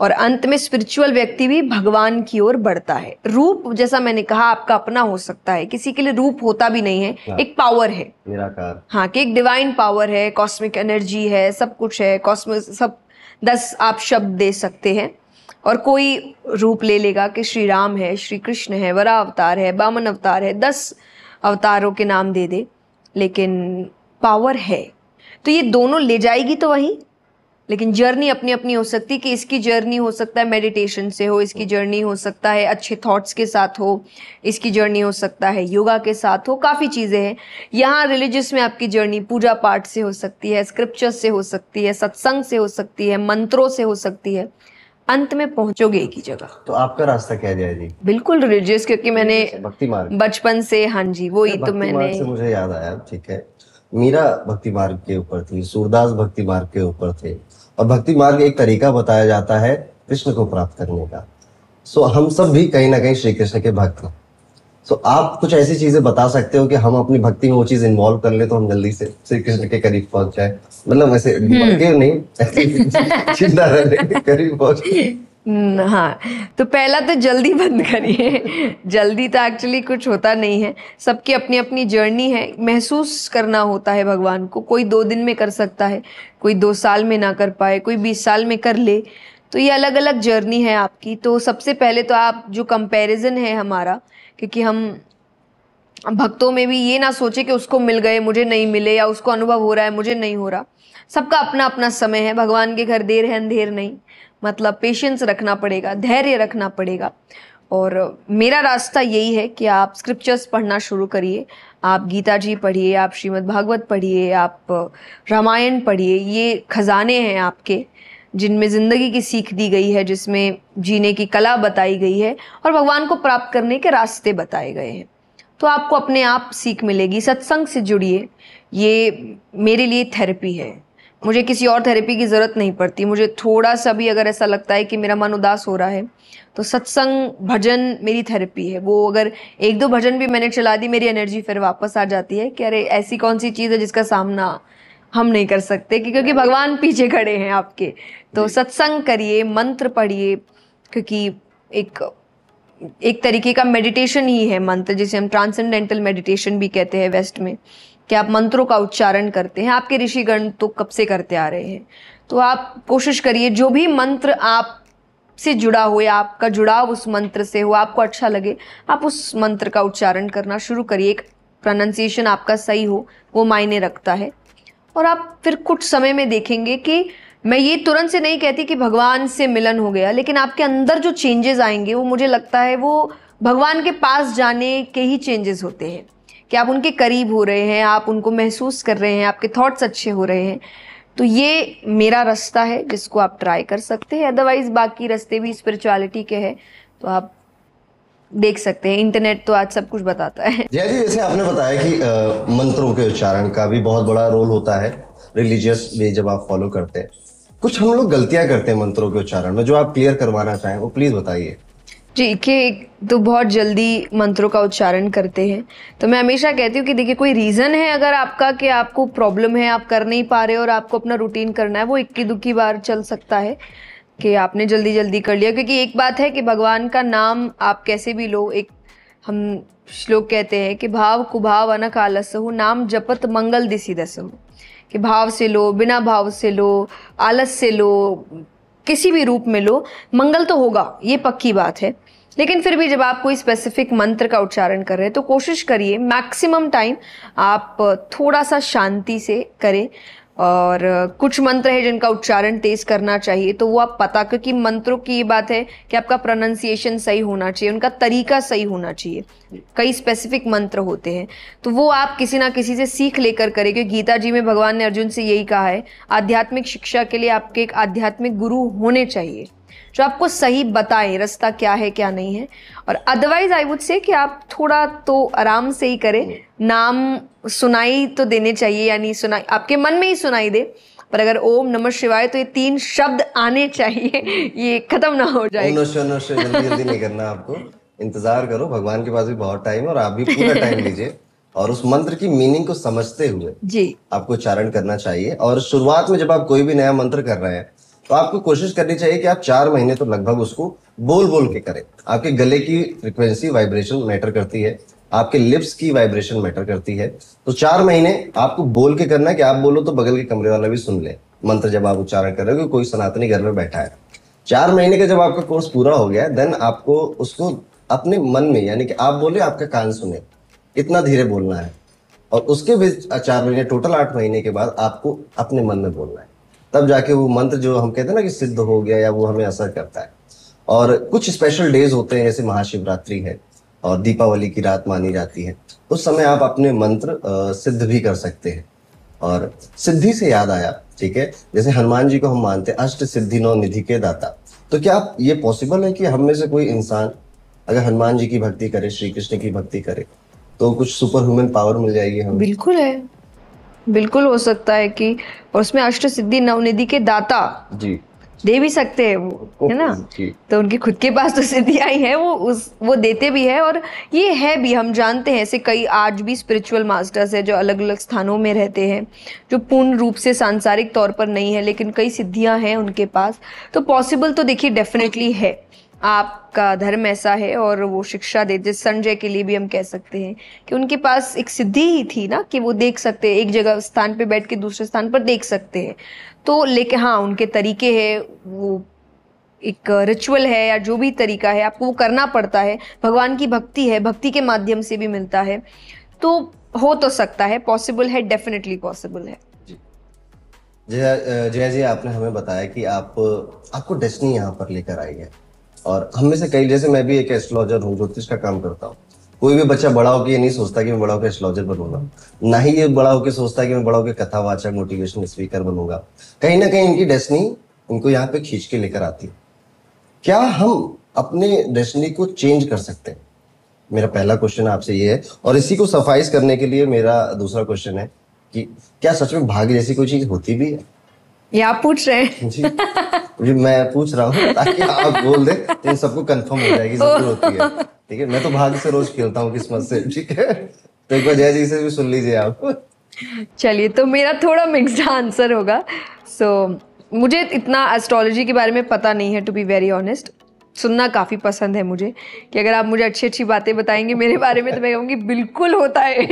और अंत में स्पिरिचुअल व्यक्ति भी भगवान की ओर बढ़ता है। रूप जैसा मैंने कहा आपका अपना हो सकता है। किसी के लिए रूप होता भी नहीं है। एक पावर है। निराकार। हाँ कि एक डिवाइन पावर है कॉस्मिक एनर्जी है सब कुछ है कॉस्मिक सब दस आप शब्द दे सकते हैं। और कोई रूप ले लेगा कि श्री राम है, श्री कृष्ण है, वरा अवतार है, बामन अवतार है, दस अवतारों के नाम दे दे, लेकिन पावर है। तो ये दोनों ले जाएगी तो वहीं, लेकिन जर्नी अपनी अपनी हो सकती है कि इसकी जर्नी हो सकता है मेडिटेशन से हो, इसकी जर्नी हो सकता है अच्छे थॉट्स के साथ हो, इसकी जर्नी हो सकता है योगा के साथ हो, काफ़ी चीज़ें हैं। यहाँ रिलीजियस में आपकी जर्नी पूजा पाठ से हो सकती है स्क्रिप्चर से हो सकती है, सत्संग से हो सकती है, मंत्रों से हो सकती है। अंत में पहुंचोगे एक ही जगह। तो आपका रास्ता क्या जाए जी? बिल्कुल रिलीजियस क्योंकि मैंने भक्ति मार्ग बचपन से हाँ जी वही तो मैंने से मुझे याद आया ठीक है। मीरा भक्ति मार्ग के ऊपर थी सूरदास भक्ति मार्ग के ऊपर थे। और भक्ति मार्ग एक तरीका बताया जाता है कृष्ण को प्राप्त करने का। सो हम सब भी कहीं ना कहीं श्री कृष्ण के भक्त हैं। सो आप कुछ ऐसी चीज़ें बता सकते हो कि हम अपनी भक्ति में वो चीज़ इन्वॉल्व कर ले तो हम जल्दी से श्री कृष्ण के करीब पहुँच जाए। मतलब वैसे हम्म। नहीं [laughs] ऐसे रहने के करीब हम्म, हाँ तो पहला तो जल्दी बंद करिए। जल्दी तो एक्चुअली कुछ होता नहीं है। सबकी अपनी अपनी जर्नी है। महसूस करना होता है भगवान को। कोई दो दिन में कर सकता है कोई दो साल में ना कर पाए कोई बीस साल में कर ले। तो ये अलग अलग जर्नी है आपकी। तो सबसे पहले तो आप जो कंपैरिजन है हमारा क्योंकि हम भक्तों में भी ये ना सोचे कि उसको मिल गए, मुझे नहीं मिले या उसको अनुभव हो रहा है, मुझे नहीं हो रहा। सबका अपना अपना समय है, भगवान के घर देर है, अंधेर नहीं। मतलब पेशेंस रखना पड़ेगा, धैर्य रखना पड़ेगा। और मेरा रास्ता यही है कि आप स्क्रिप्चर्स पढ़ना शुरू करिए, आप गीता जी पढ़िए, आप श्रीमद् भागवत पढ़िए, आप रामायण पढ़िए, ये खजाने हैं आपके, जिनमें ज़िंदगी की सीख दी गई है, जिसमें जीने की कला बताई गई है और भगवान को प्राप्त करने के रास्ते बताए गए हैं। तो आपको अपने आप सीख मिलेगी। सत्संग से जुड़िए। ये मेरे लिए थेरेपी है। मुझे किसी और थेरेपी की ज़रूरत नहीं पड़ती। मुझे थोड़ा सा भी अगर ऐसा लगता है कि मेरा मन उदास हो रहा है तो सत्संग भजन मेरी थेरेपी है। वो अगर एक दो भजन भी मैंने चला दी मेरी एनर्जी फिर वापस आ जाती है कि अरे ऐसी कौन सी चीज़ है जिसका सामना हम नहीं कर सकते? कि क्योंकि भगवान पीछे खड़े हैं आपके। तो सत्संग करिए मंत्र पढ़िए क्योंकि एक एक तरीके का मेडिटेशन ही है मंत्र, जिसे हम ट्रांसेंडेंटल मेडिटेशन भी कहते हैं वेस्ट में, कि आप मंत्रों का उच्चारण करते हैं। आपके ऋषिगण तो कब से करते आ रहे हैं? तो आप कोशिश करिए, जो भी मंत्र आप से जुड़ा हो, या आपका जुड़ाव उस मंत्र से हो, आपको अच्छा लगे, आप उस मंत्र का उच्चारण करना शुरू करिए। एक प्रोनाउंसिएशन आपका सही हो, वो मायने रखता है। और आप फिर कुछ समय में देखेंगे कि मैं ये तुरंत से नहीं कहती कि भगवान से मिलन हो गया लेकिन आपके अंदर जो चेंजेस आएँगे वो मुझे लगता है वो भगवान के पास जाने के ही चेंजेस होते हैं। कि आप उनके करीब हो रहे हैं आप उनको महसूस कर रहे हैं आपके थॉट्स अच्छे हो रहे हैं। तो ये मेरा रास्ता है जिसको आप ट्राई कर सकते हैं। अदरवाइज़ बाकी रास्ते भी स्पिरिचुअलिटी के हैं तो आप देख सकते हैं। इंटरनेट तो आज सब कुछ बताता है। जय जी जैसे आपने बताया कि आ, मंत्रों के उच्चारण का भी बहुत बड़ा रोल होता है रिलीजियस वे जब आप फॉलो करते हैं। कुछ हम लोग गलतियाँ करते हैं मंत्रों के उच्चारण में, जो आप क्लियर करवाना चाहें, वो प्लीज़ बताइए। जी, कि तो बहुत जल्दी मंत्रों का उच्चारण करते हैं। तो मैं हमेशा कहती हूँ कि देखिए, कोई रीज़न है अगर आपका कि आपको प्रॉब्लम है, आप कर नहीं पा रहे और आपको अपना रूटीन करना है, वो इक्की दुक्की बार चल सकता है कि आपने जल्दी जल्दी कर लिया। क्योंकि एक बात है कि भगवान का नाम आप कैसे भी लो, एक हम श्लोक कहते हैं कि भाव कुभाव अनक आलस हो नाम जपत मंगल दिसी दस हो कि भाव से लो, बिना भाव से लो, आलस से लो, किसी भी रूप में लो, मंगल तो होगा, ये पक्की बात है। लेकिन फिर भी जब आप कोई स्पेसिफिक मंत्र का उच्चारण कर रहे हैं तो कोशिश करिए मैक्सिमम टाइम आप थोड़ा सा शांति से करें। और कुछ मंत्र है जिनका उच्चारण तेज करना चाहिए तो वो आप पता क्योंकि मंत्रों की ये बात है कि आपका प्रोनाउंसिएशन सही होना चाहिए, उनका तरीका सही होना चाहिए। कई स्पेसिफिक मंत्र होते हैं। तो वो आप किसी ना किसी से सीख लेकर करें, क्योंकि गीता जी में भगवान ने अर्जुन से यही कहा है, आध्यात्मिक शिक्षा के लिए आपके एक आध्यात्मिक गुरु होने चाहिए। जो आपको सही बताए रास्ता क्या है क्या नहीं है। और अदरवाइज़ आई वुड से कि आप थोड़ा तो आराम से ही करें। नाम सुनाई तो देने चाहिए यानी सुनाई आपके मन में ही सुनाई दे। पर अगर ओम नमः शिवाय तो ये तीन शब्द आने चाहिए ये खत्म ना हो जाए। जल्दी जल्दी नहीं करना आपको। इंतज़ार करो भगवान के पास भी बहुत टाइम है और आप भी पूरा टाइम लीजिए। और उस मंत्र की मीनिंग को समझते हुए जी। आपको उच्चारण करना चाहिए। और शुरुआत में जब आप कोई भी नया मंत्र कर रहे हैं तो आपको कोशिश करनी चाहिए कि आप चार महीने तो लगभग उसको बोल बोल के करें। आपके गले की फ्रिक्वेंसी वाइब्रेशन मैटर करती है, आपके लिप्स की वाइब्रेशन मैटर करती है। तो चार महीने आपको बोल के करना है कि आप बोलो तो बगल के कमरे वाला भी सुन ले। मंत्र जब आप उच्चारण कर रहे हो कोई सनातनी घर में बैठा है। चार महीने का जब आपका कोर्स पूरा हो गया देन आपको उसको अपने मन में, यानी कि आप बोले, आपका कान सुने। इतना धीरे बोलना है। और उसके भी चार महीने टोटल आठ महीने के बाद आपको अपने मन में बोलना है। तब जाके वो मंत्र जो हम कहते हैं ना कि सिद्ध हो गया या वो हमें असर करता है। और कुछ स्पेशल डेज़ होते हैं, जैसे महाशिवरात्रि है और दीपावली की रात मानी जाती है। उस समय आप अपने मंत्र सिद्ध भी कर सकते हैं। और सिद्धि से याद आया, ठीक है? जैसे हनुमान जी को हम मानते हैं, अष्ट सिद्धि नौ निधि के दाता। तो क्या ये पॉसिबल है कि हम में से कोई इंसान अगर हनुमान जी की भक्ति करे, श्री कृष्ण की भक्ति करे तो कुछ सुपर ह्यूमन पावर मिल जाएगी हमें? बिल्कुल है। बिल्कुल हो सकता है कि और उसमें अष्ट सिद्धि नवनिधि के दाता जी। दे भी सकते हैं वो है ना? तो उनके खुद के पास तो सिद्धियाँ ही है वो उस वो देते भी है और ये है भी हम जानते हैं ऐसे कई आज भी स्पिरिचुअल मास्टर्स है जो अलग अलग स्थानों में रहते हैं जो पूर्ण रूप से सांसारिक तौर पर नहीं है लेकिन कई सिद्धियाँ हैं उनके पास। तो पॉसिबल तो देखिए डेफिनेटली है। आपका धर्म ऐसा है और वो शिक्षा दे, जिस संजय के लिए भी हम कह सकते हैं कि उनके पास एक सिद्धि ही थी ना कि वो देख सकते हैं एक जगह स्थान पे बैठ के दूसरे स्थान पर देख सकते हैं। तो लेकिन हाँ उनके तरीके हैं, वो एक रिचुअल है या जो भी तरीका है, आपको वो करना पड़ता है। भगवान की भक्ति है, भक्ति के माध्यम से भी मिलता है। तो हो तो सकता है पॉसिबल है डेफिनेटली पॉसिबल है। जय जी, आपने हमें बताया कि आप, आपको डेस्टनी यहाँ पर लेकर आई है। और हम में से कई जैसे मैं भी एक एस्ट्रोलॉजर हूँ ज्योतिष का काम करता हूँ। कोई भी बच्चा बड़ा होकर ये नहीं सोचता कि मैं बड़ा होकर एस्ट्रोलॉजर बनूँगा। ना ही ये बड़ा होकर सोचता कि मैं बड़ा होकर कथावाचक मोटिवेशनल स्पीकर बनूँगा। कहीं ना कहीं इनकी डेस्टनी इनको यहाँ पे खींच के लेकर आती है। क्या हम अपने डेस्टनी को चेंज कर सकते हैं? मेरा पहला क्वेश्चन आपसे ये है और इसी को सफाइज करने के लिए मेरा दूसरा क्वेश्चन है कि क्या सच में भाग्य जैसी कोई चीज़ होती भी है? ये आप पूछ रहे हैं। [laughs] मैं पूछ रहा हूँ ताकि आप बोल दे तो सबको कंफर्म हो जाएगी ज़रूर होती है। ठीक है? मैं तो भाग से रोज खेलता हूँ किस्मत से ठीक है? तो एक बार जय जी से भी सुन लीजिए आप। चलिए तो मेरा थोड़ा मिक्सड आंसर होगा। सो so, मुझे इतना एस्ट्रोलॉजी के बारे में पता नहीं है टू बी वेरी ऑनेस्ट सुनना काफ़ी पसंद है मुझे कि अगर आप मुझे अच्छी अच्छी बातें बताएँगे मेरे बारे में तो मैं कहूँगी बिल्कुल होता है। [laughs]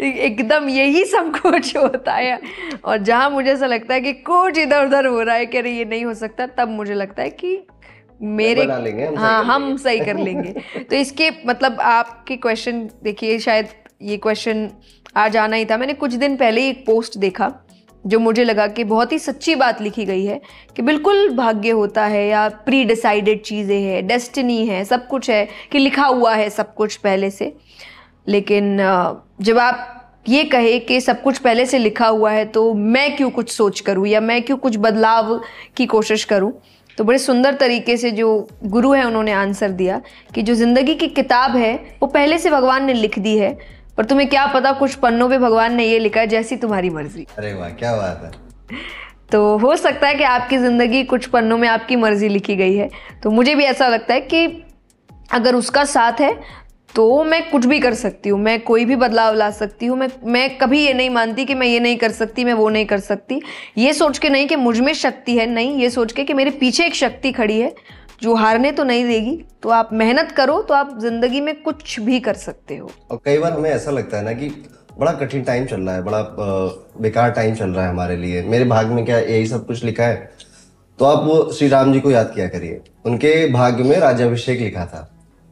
एकदम यही सब कुछ होता है। और जहाँ मुझे ऐसा लगता है कि कुछ इधर उधर हो रहा है कि अरे ये नहीं हो सकता तब मुझे लगता है कि मेरे हम हाँ हम सही कर लेंगे। तो इसके मतलब आपके क्वेश्चन देखिए शायद ये क्वेश्चन आज आना ही था। मैंने कुछ दिन पहले ही एक पोस्ट देखा जो मुझे लगा कि बहुत ही सच्ची बात लिखी गई है, कि बिल्कुल भाग्य होता है या प्री डिसाइडेड चीज़ें हैं डेस्टिनी है, सब कुछ है, कि लिखा हुआ है सब कुछ पहले से। लेकिन जब आप ये कहे कि सब कुछ पहले से लिखा हुआ है तो मैं क्यों कुछ सोच करूँ या मैं क्यों कुछ बदलाव की कोशिश करूँ? तो बड़े सुंदर तरीके से जो गुरु है, उन्होंने आंसर दिया कि जो ज़िंदगी की किताब है, वो पहले से भगवान ने लिख दी है पर तुम्हें क्या पता कुछ पन्नों पे भगवान ने ये लिखा है जैसी तुम्हारी मर्ज़ी। अरे वाह क्या बात है। तो हो सकता है कि आपकी ज़िंदगी कुछ पन्नों में आपकी मर्ज़ी लिखी गई है। तो मुझे भी ऐसा लगता है कि अगर उसका साथ है तो मैं कुछ भी कर सकती हूँ मैं कोई भी बदलाव ला सकती हूँ मैं मैं कभी ये नहीं मानती कि मैं ये नहीं कर सकती मैं वो नहीं कर सकती। ये सोच के नहीं कि मुझमें शक्ति है नहीं ये सोच के कि मेरे पीछे एक शक्ति खड़ी है जो हारने तो नहीं देगी तो आप मेहनत करो तो आप ज़िंदगी में कुछ भी कर सकते हो। और कई बार हमें ऐसा लगता है ना कि बड़ा कठिन टाइम चल रहा है, बड़ा बेकार टाइम चल रहा है हमारे लिए। मेरे भाग में क्या यही सब कुछ लिखा है? तो आप वो श्री राम जी को याद किया करिए। उनके भाग्य में राजाभिषेक लिखा था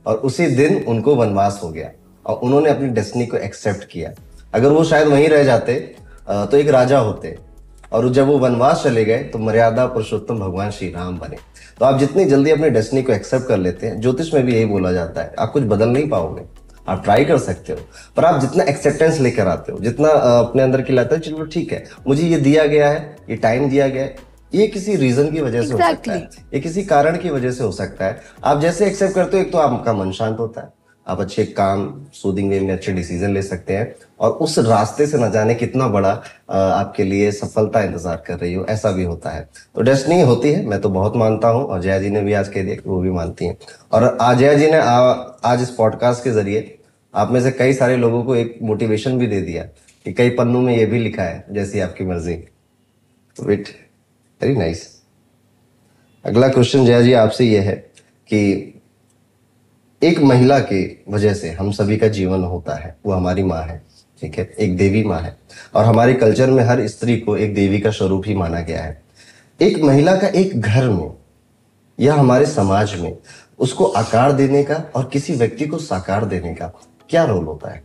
और उसी दिन उनको वनवास हो गया और उन्होंने अपनी डेस्टिनी को एक्सेप्ट किया। अगर वो शायद वहीं रह जाते तो एक राजा होते और जब वो वनवास चले गए तो मर्यादा पुरुषोत्तम भगवान श्री राम बने। तो आप जितनी जल्दी अपने डेस्टिनी को एक्सेप्ट कर लेते हैं ज्योतिष में भी यही बोला जाता है आप कुछ बदल नहीं पाओगे। आप ट्राई कर सकते हो पर आप जितना एक्सेप्टेंस लेकर आते हो जितना अपने अंदर की लाते हो चलो ठीक है मुझे ये दिया गया है ये टाइम दिया गया है ये किसी रीजन की वजह से exactly. हो सकता है ये किसी कारण की वजह से हो सकता है। आप जैसे एक्सेप्ट करते हो एक तो आपका मन शांत होता है। आप अच्छे काम सूदिंग वे में अच्छे डिसीज़न ले सकते हैं। और उस रास्ते से न जाने कितना बड़ा आपके लिए सफलता इंतज़ार कर रही हो ऐसा भी होता है। तो डेस्टनी होती है मैं तो बहुत मानता हूँ और जया जी ने भी आज कह दिया वो भी मानती हैं। और जया जी ने आ, आज इस पॉडकास्ट के ज़रिए आप में से कई सारे लोगों को एक मोटिवेशन भी दे दिया कि कई पन्नों में ये भी लिखा है जैसी आपकी मर्ज़ी। वेट वेरी नाइस अगला क्वेश्चन जया जी आपसे ये है कि एक महिला के वजह से हम सभी का जीवन होता है वो हमारी माँ है ठीक है? एक देवी माँ है। और हमारे कल्चर में हर स्त्री को एक देवी का स्वरूप ही माना गया है। एक महिला का एक घर में या हमारे समाज में उसको आकार देने का और किसी व्यक्ति को साकार देने का क्या रोल होता है?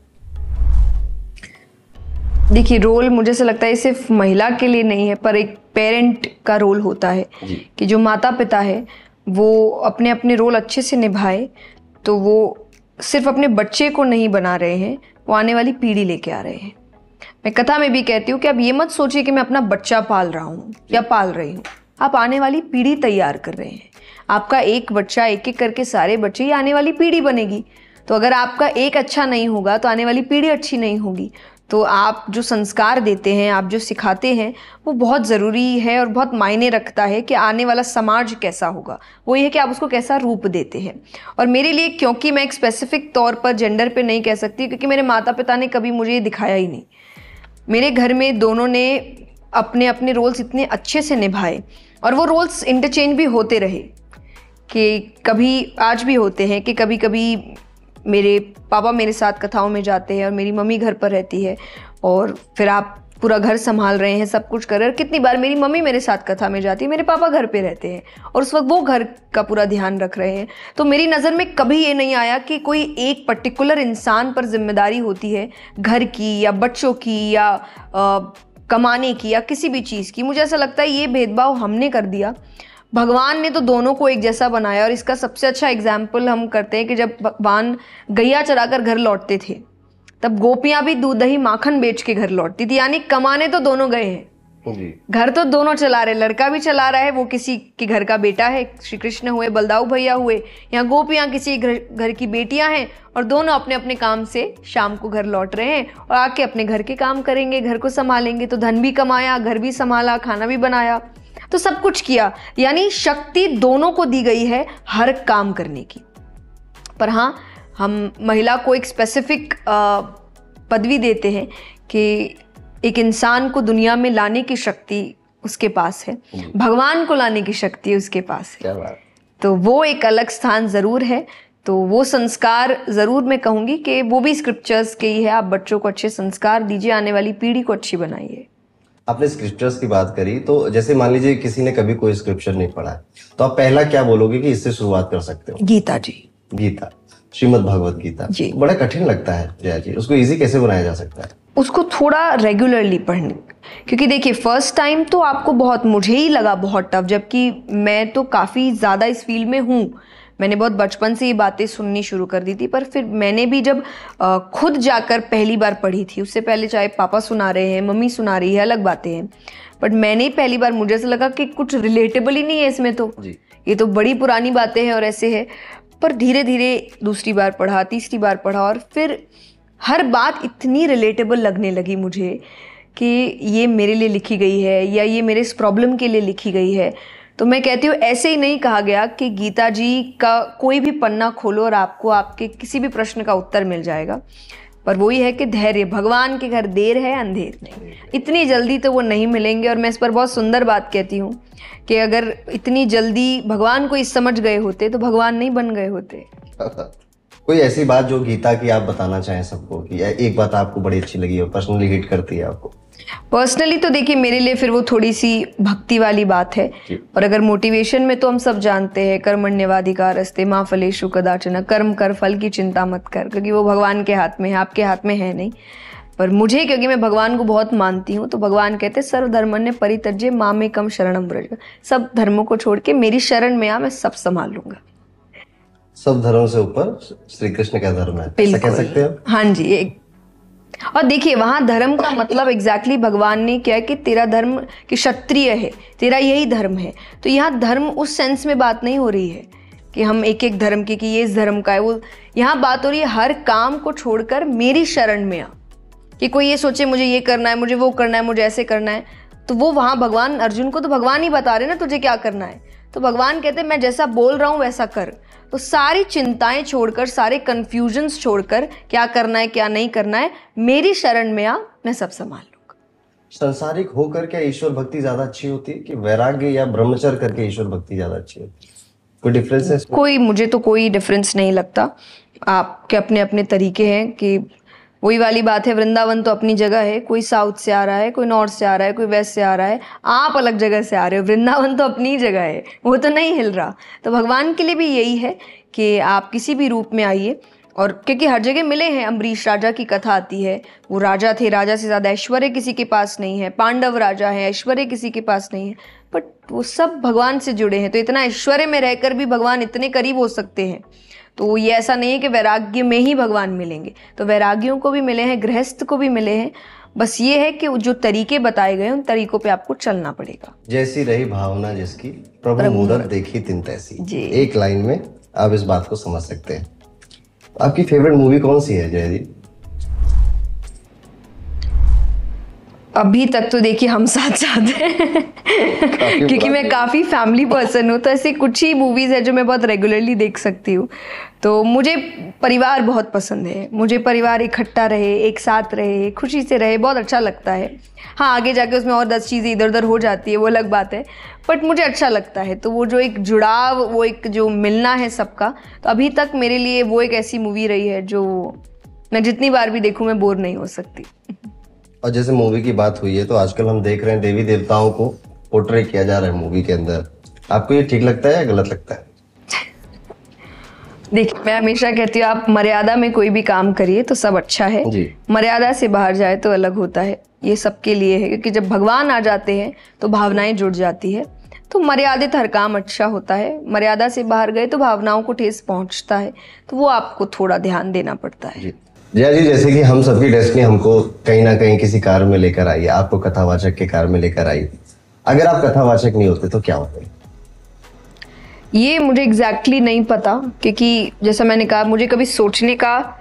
देखिए रोल मुझे से लगता है सिर्फ़ महिला के लिए नहीं है पर एक पेरेंट का रोल होता है कि जो माता पिता है वो अपने अपने रोल अच्छे से निभाए तो वो सिर्फ़ अपने बच्चे को नहीं बना रहे हैं, वो आने वाली पीढ़ी लेके आ रहे हैं। मैं कथा में भी कहती हूँ कि आप ये मत सोचिए कि मैं अपना बच्चा पाल रहा हूँ या पाल रही हूँ। आप आने वाली पीढ़ी तैयार कर रहे हैं। आपका एक बच्चा, एक एक करके सारे बच्चे ही आने वाली पीढ़ी बनेगी। तो अगर आपका एक अच्छा नहीं होगा तो आने वाली पीढ़ी अच्छी नहीं होगी। तो आप जो संस्कार देते हैं, आप जो सिखाते हैं, वो बहुत ज़रूरी है और बहुत मायने रखता है कि आने वाला समाज कैसा होगा। वो ये है कि आप उसको कैसा रूप देते हैं। और मेरे लिए, क्योंकि मैं एक स्पेसिफिक तौर पर जेंडर पे नहीं कह सकती, क्योंकि मेरे माता पिता ने कभी मुझे ये दिखाया ही नहीं। मेरे घर में दोनों ने अपने अपने रोल्स इतने अच्छे से निभाए और वो रोल्स इंटरचेंज भी होते रहे, कि कभी आज भी होते हैं, कि कभी कभी मेरे पापा मेरे साथ कथाओं में जाते हैं और मेरी मम्मी घर पर रहती है और फिर आप पूरा घर संभाल रहे हैं सब कुछ कर रहे हैं। कितनी बार मेरी मम्मी मेरे साथ कथा में जाती है मेरे पापा घर पे रहते हैं और उस वक्त वो घर का पूरा ध्यान रख रहे हैं। तो मेरी नज़र में कभी ये नहीं आया कि कोई एक पर्टिकुलर इंसान पर ज़िम्मेदारी होती है घर की या बच्चों की या आ, कमाने की या किसी भी चीज़ की। मुझे ऐसा लगता है ये भेदभाव हमने कर दिया। भगवान ने तो दोनों को एक जैसा बनाया और इसका सबसे अच्छा एग्ज़ाम्पल हम करते हैं कि जब भगवान गैया चराकर घर लौटते थे तब गोपियाँ भी दूध दही माखन बेच के घर लौटती थी। यानी कमाने तो दोनों गए हैं। घर तो दोनों चला रहे लड़का भी चला रहा है वो किसी के घर का बेटा है श्री कृष्ण हुए बलदाऊ भैया हुए यहाँ गोपियाँ किसी घर घर की बेटियाँ हैं और दोनों अपने अपने काम से शाम को घर लौट रहे हैं और आके अपने घर के काम करेंगे घर को संभालेंगे तो धन भी कमाया घर भी संभाला खाना भी बनाया। तो सब कुछ किया। यानी शक्ति दोनों को दी गई है हर काम करने की। पर हाँ हम महिला को एक स्पेसिफिक पदवी देते हैं कि एक इंसान को दुनिया में लाने की शक्ति उसके पास है। भगवान को लाने की शक्ति उसके पास है। तो वो एक अलग स्थान ज़रूर है। तो वो संस्कार ज़रूर मैं कहूँगी कि वो भी स्क्रिप्चर्स के ही है। आप बच्चों को अच्छे संस्कार दीजिए आने वाली पीढ़ी को अच्छी बनाइए। आपने स्क्रिप्चर्स की बात करी तो जैसे मान लीजिए किसी ने कभी कोई स्क्रिप्चर नहीं पढ़ा है तो आप पहला क्या बोलोगे कि इससे शुरुआत कर सकते हो? गीता जी। गीता श्रीमद भगवत गीता। जी। बड़ा कठिन लगता है जया जी। उसको इजी कैसे बनाया जा सकता है? उसको थोड़ा रेगुलरली पढ़ने क्योंकि देखिए फ़र्स्ट टाइम तो आपको बहुत मुझे ही लगा बहुत टफ जबकि मैं तो काफ़ी ज़्यादा इस फ़ील्ड में हूँ मैंने बहुत बचपन से ये बातें सुननी शुरू कर दी थी पर फिर मैंने भी जब खुद जाकर पहली बार पढ़ी थी उससे पहले चाहे पापा सुना रहे हैं मम्मी सुना रही है अलग बातें हैं। बट मैंने ही पहली बार मुझे ऐसा लगा कि कुछ रिलेटेबल ही नहीं है इसमें तो। ये तो बड़ी पुरानी बातें हैं और ऐसे है। पर धीरे धीरे दूसरी बार पढ़ा तीसरी बार पढ़ा और फिर हर बात इतनी रिलेटेबल लगने लगी मुझे कि ये मेरे लिए लिखी गई है या ये मेरे इस प्रॉब्लम के लिए लिखी गई है। तो मैं कहती हूँ ऐसे ही नहीं कहा गया कि गीता जी का कोई भी पन्ना खोलो और आपको आपके किसी भी प्रश्न का उत्तर मिल जाएगा। पर वही है कि धैर्य भगवान के घर देर है अंधेर नहीं। इतनी जल्दी तो वो नहीं मिलेंगे और मैं इस पर बहुत सुंदर बात कहती हूँ कि अगर इतनी जल्दी भगवान को इस समझ गए होते तो भगवान नहीं बन गए होते। [laughs] कोई ऐसी बात जो गीता की आप बताना चाहें सबको कि एक बात आपको बड़ी अच्छी लगी हो पर्सनली हिट करती है आपको? पर्सनली तो देखिए मेरे लिए फिर वो थोड़ी सी भक्ति वाली बात है। और अगर मोटिवेशन में तो हम सब जानते हैं कर्मण्यवाधिकार रस्ते माँ फलेशु कदाचन कर्म कर फल की चिंता मत कर क्योंकि वो भगवान के हाथ में है आपके हाथ में है नहीं। पर मुझे क्योंकि मैं भगवान को बहुत मानती हूँ तो भगवान कहते सर्व धर्म ने परितज्य माँ में कम शरणम ब्रज सब धर्मों को छोड़ के मेरी शरण में आ मैं सब संभाल लूँगा सब धर्मों से ऊपर श्री कृष्ण का धर्म है। कह सकते हैं? हाँ जी एक और देखिए, वहाँ धर्म का मतलब एग्जैक्टली exactly भगवान ने क्या है कि तेरा धर्म कि क्षत्रिय है, तेरा यही धर्म है। तो यहाँ धर्म उस सेंस में बात नहीं हो रही है कि हम एक एक धर्म की कि ये इस धर्म का है। वो, यहाँ बात हो रही है, हर काम को छोड़कर मेरी शरण में आ। कि कोई ये सोचे, मुझे ये करना है, मुझे वो करना है, मुझे ऐसे करना है। तो वो वहाँ भगवान अर्जुन को तो भगवान ही बता रहे ना, तुझे क्या करना है? तो भगवान कहते मैं जैसा बोल रहा हूँ वैसा कर। तो सारी चिंताएँ छोड़कर सारे कंफ्यूजन्स छोड़कर क्या करना है क्या नहीं करना है मेरी शरण में आ मैं सब संभाल लूँगा। संसारिक होकर क्या ईश्वर भक्ति ज़्यादा अच्छी होती है? कि वैराग्य या ब्रह्मचर्य करके ईश्वर भक्ति ज़्यादा अच्छी होती है? कोई डिफरेंस है कोई मुझे तो कोई डिफरेंस नहीं लगता। आपके अपने अपने तरीके हैं कि वही वाली बात है, वृंदावन तो अपनी जगह है, कोई साउथ से आ रहा है, कोई नॉर्थ से आ रहा है, कोई वेस्ट से आ रहा है, आप अलग जगह से आ रहे हो, वृंदावन तो अपनी जगह है, वो तो नहीं हिल रहा। तो भगवान के लिए भी यही है कि आप किसी भी रूप में आइए और क्योंकि हर जगह मिले हैं, अम्बरीश राजा की कथा आती है, वो राजा थे, राजा से ज़्यादा ऐश्वर्य किसी के पास नहीं है, पांडव राजा है, ऐश्वर्य किसी के पास नहीं है बट वो सब भगवान से जुड़े हैं तो इतना ऐश्वर्य में रहकर भी भगवान इतने करीब हो सकते हैं। तो ये ऐसा नहीं है कि वैराग्य में ही भगवान मिलेंगे। तो वैराग्यों को भी मिले हैं गृहस्थ को भी मिले हैं। बस ये है कि जो तरीके बताए गए उन तरीकों पे आपको चलना पड़ेगा। जैसी रही भावना जिसकी प्रभु मूरत देखी तिन तैसी। एक लाइन में आप इस बात को समझ सकते हैं। आपकी फेवरेट मूवी कौन सी है जयदीप? अभी तक तो देखिए हम साथ साथ हैं। क्योंकि मैं काफ़ी फैमिली पर्सन हूँ तो ऐसी कुछ ही मूवीज़ है जो मैं बहुत रेगुलरली देख सकती हूँ। तो मुझे परिवार बहुत पसंद है। मुझे परिवार इकट्ठा रहे, एक साथ रहे, खुशी से रहे, बहुत अच्छा लगता है। हाँ आगे जाके उसमें और दस चीज़ें इधर उधर हो जाती है, वो अलग बात है। बट मुझे अच्छा लगता है। तो वो जो एक जुड़ाव, वो एक जो मिलना है सबका तो अभी तक मेरे लिए वो एक ऐसी मूवी रही है जो मैं जितनी बार भी देखूँ, मैं बोर नहीं हो सकती। और जैसे मूवी की बात हुई है तो आजकल हम देख रहे हैं देवी देवताओं को पोर्ट्रेट किया जा रहा है मूवी के अंदर। आपको ये ठीक लगता है या गलत लगता है? देखिए मैं हमेशा कहती हूँ आप मर्यादा में कोई भी काम करिए तो सब अच्छा है। मर्यादा से बाहर जाए तो अलग होता है। ये सबके लिए है क्योंकि जब भगवान आ जाते हैं तो भावनाएँ जुड़ जाती है। तो मर्यादित हर काम अच्छा होता है। मर्यादा से बाहर गए तो भावनाओं को ठेस पहुँचता है। तो वो आपको थोड़ा ध्यान देना पड़ता है। जया जी जैसे कि हम सबकी डेस्टिनी हमको कहीं ना कहीं किसी कार में लेकर आई आपको कथावाचक के कार में लेकर आई। अगर आप कथावाचक नहीं होते तो क्या होते ये मुझे एग्जैक्टली exactly नहीं पता, क्योंकि जैसा मैंने कहा, मुझे कभी सोचने का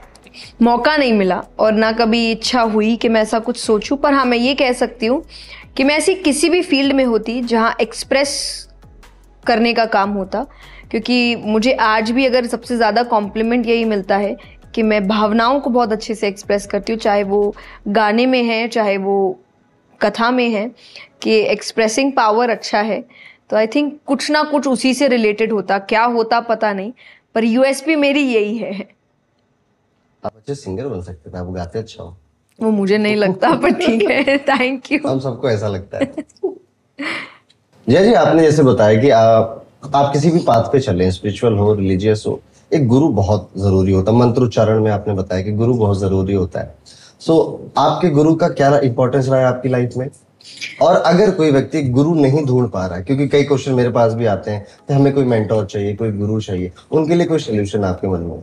मौका नहीं मिला और ना कभी इच्छा हुई कि मैं ऐसा कुछ सोचूं। पर हाँ मैं ये कह सकती हूँ कि मैं ऐसी किसी भी फ़ील्ड में होती जहाँ एक्सप्रेस करने का काम होता, क्योंकि मुझे आज भी अगर सबसे ज़्यादा कॉम्प्लीमेंट यही मिलता है कि मैं भावनाओं को बहुत अच्छे से एक्सप्रेस करती हूँ, चाहे वो गाने में है, चाहे वो कथा में है, कि एक्सप्रेसिंग पावर अच्छा है। तो आई थिंक कुछ ना कुछ उसी से रिलेटेड होता क्या होता पता नहीं पर यूएसपी मेरी यही है। आप अच्छे सिंगर बन सकते थे आप गाते अच्छा हो। वो मुझे नहीं लगता पर ठीक है थैंक यू हम सबको ऐसा लगता है। जय जी आपने जैसे बताया कि आप आप किसी भी पाथ पे चले स्पिरिचुअल हो रिलीजियस हो एक गुरु बहुत ज़रूरी होता है। मंत्र उच्चारण में आपने बताया कि गुरु बहुत ज़रूरी होता है। सो so, आपके गुरु का क्या इंपॉर्टेंस रहा है आपकी लाइफ में? और अगर कोई व्यक्ति गुरु नहीं ढूंढ पा रहा है, क्योंकि कई क्वेश्चन मेरे पास भी आते हैं तो हमें कोई मेंटोर चाहिए, कोई गुरु चाहिए, उनके लिए कोई सोल्यूशन आपके मन में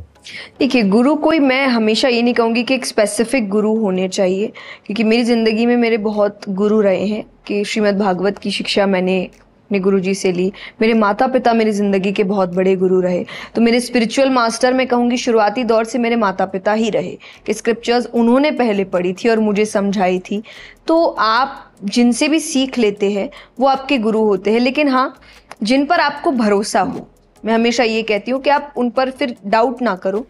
देखिए, गुरु कोई, मैं हमेशा ये नहीं कहूँगी कि एक स्पेसिफिक गुरु होने चाहिए, क्योंकि मेरी ज़िंदगी में मेरे बहुत गुरु रहे हैं, कि श्रीमद् भागवत की शिक्षा मैंने अपने गुरु जी से ली। मेरे माता पिता मेरी ज़िंदगी के बहुत बड़े गुरु रहे। तो मेरे स्पिरिचुअल मास्टर मैं कहूँगी, शुरुआती दौर से मेरे माता पिता ही रहे। कि स्क्रिप्चर्स उन्होंने पहले पढ़ी थी और मुझे समझाई थी। तो आप जिनसे भी सीख लेते हैं, वो आपके गुरु होते हैं। लेकिन हाँ जिन पर आपको भरोसा हो, मैं हमेशा ये कहती हूँ कि आप उन पर फिर डाउट ना करो।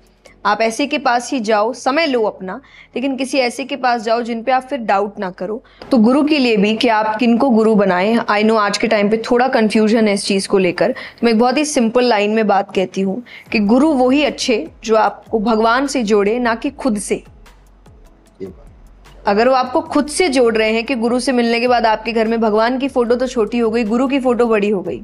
आप ऐसे के पास ही जाओ, समय लो अपना, लेकिन किसी ऐसे के पास जाओ जिन पे आप फिर डाउट ना करो। तो गुरु के लिए भी कि आप किन को गुरु बनाएँ आई नो आज के टाइम पे थोड़ा कंफ्यूजन है इस चीज़ को लेकर। तो मैं एक बहुत ही सिंपल लाइन में बात कहती हूँ कि गुरु वही अच्छे जो आपको भगवान से जोड़े, ना कि खुद से। अगर वो आपको खुद से जोड़ रहे हैं कि गुरु से मिलने के बाद आपके घर में भगवान की फ़ोटो तो छोटी हो गई, गुरु की फ़ोटो बड़ी हो गई।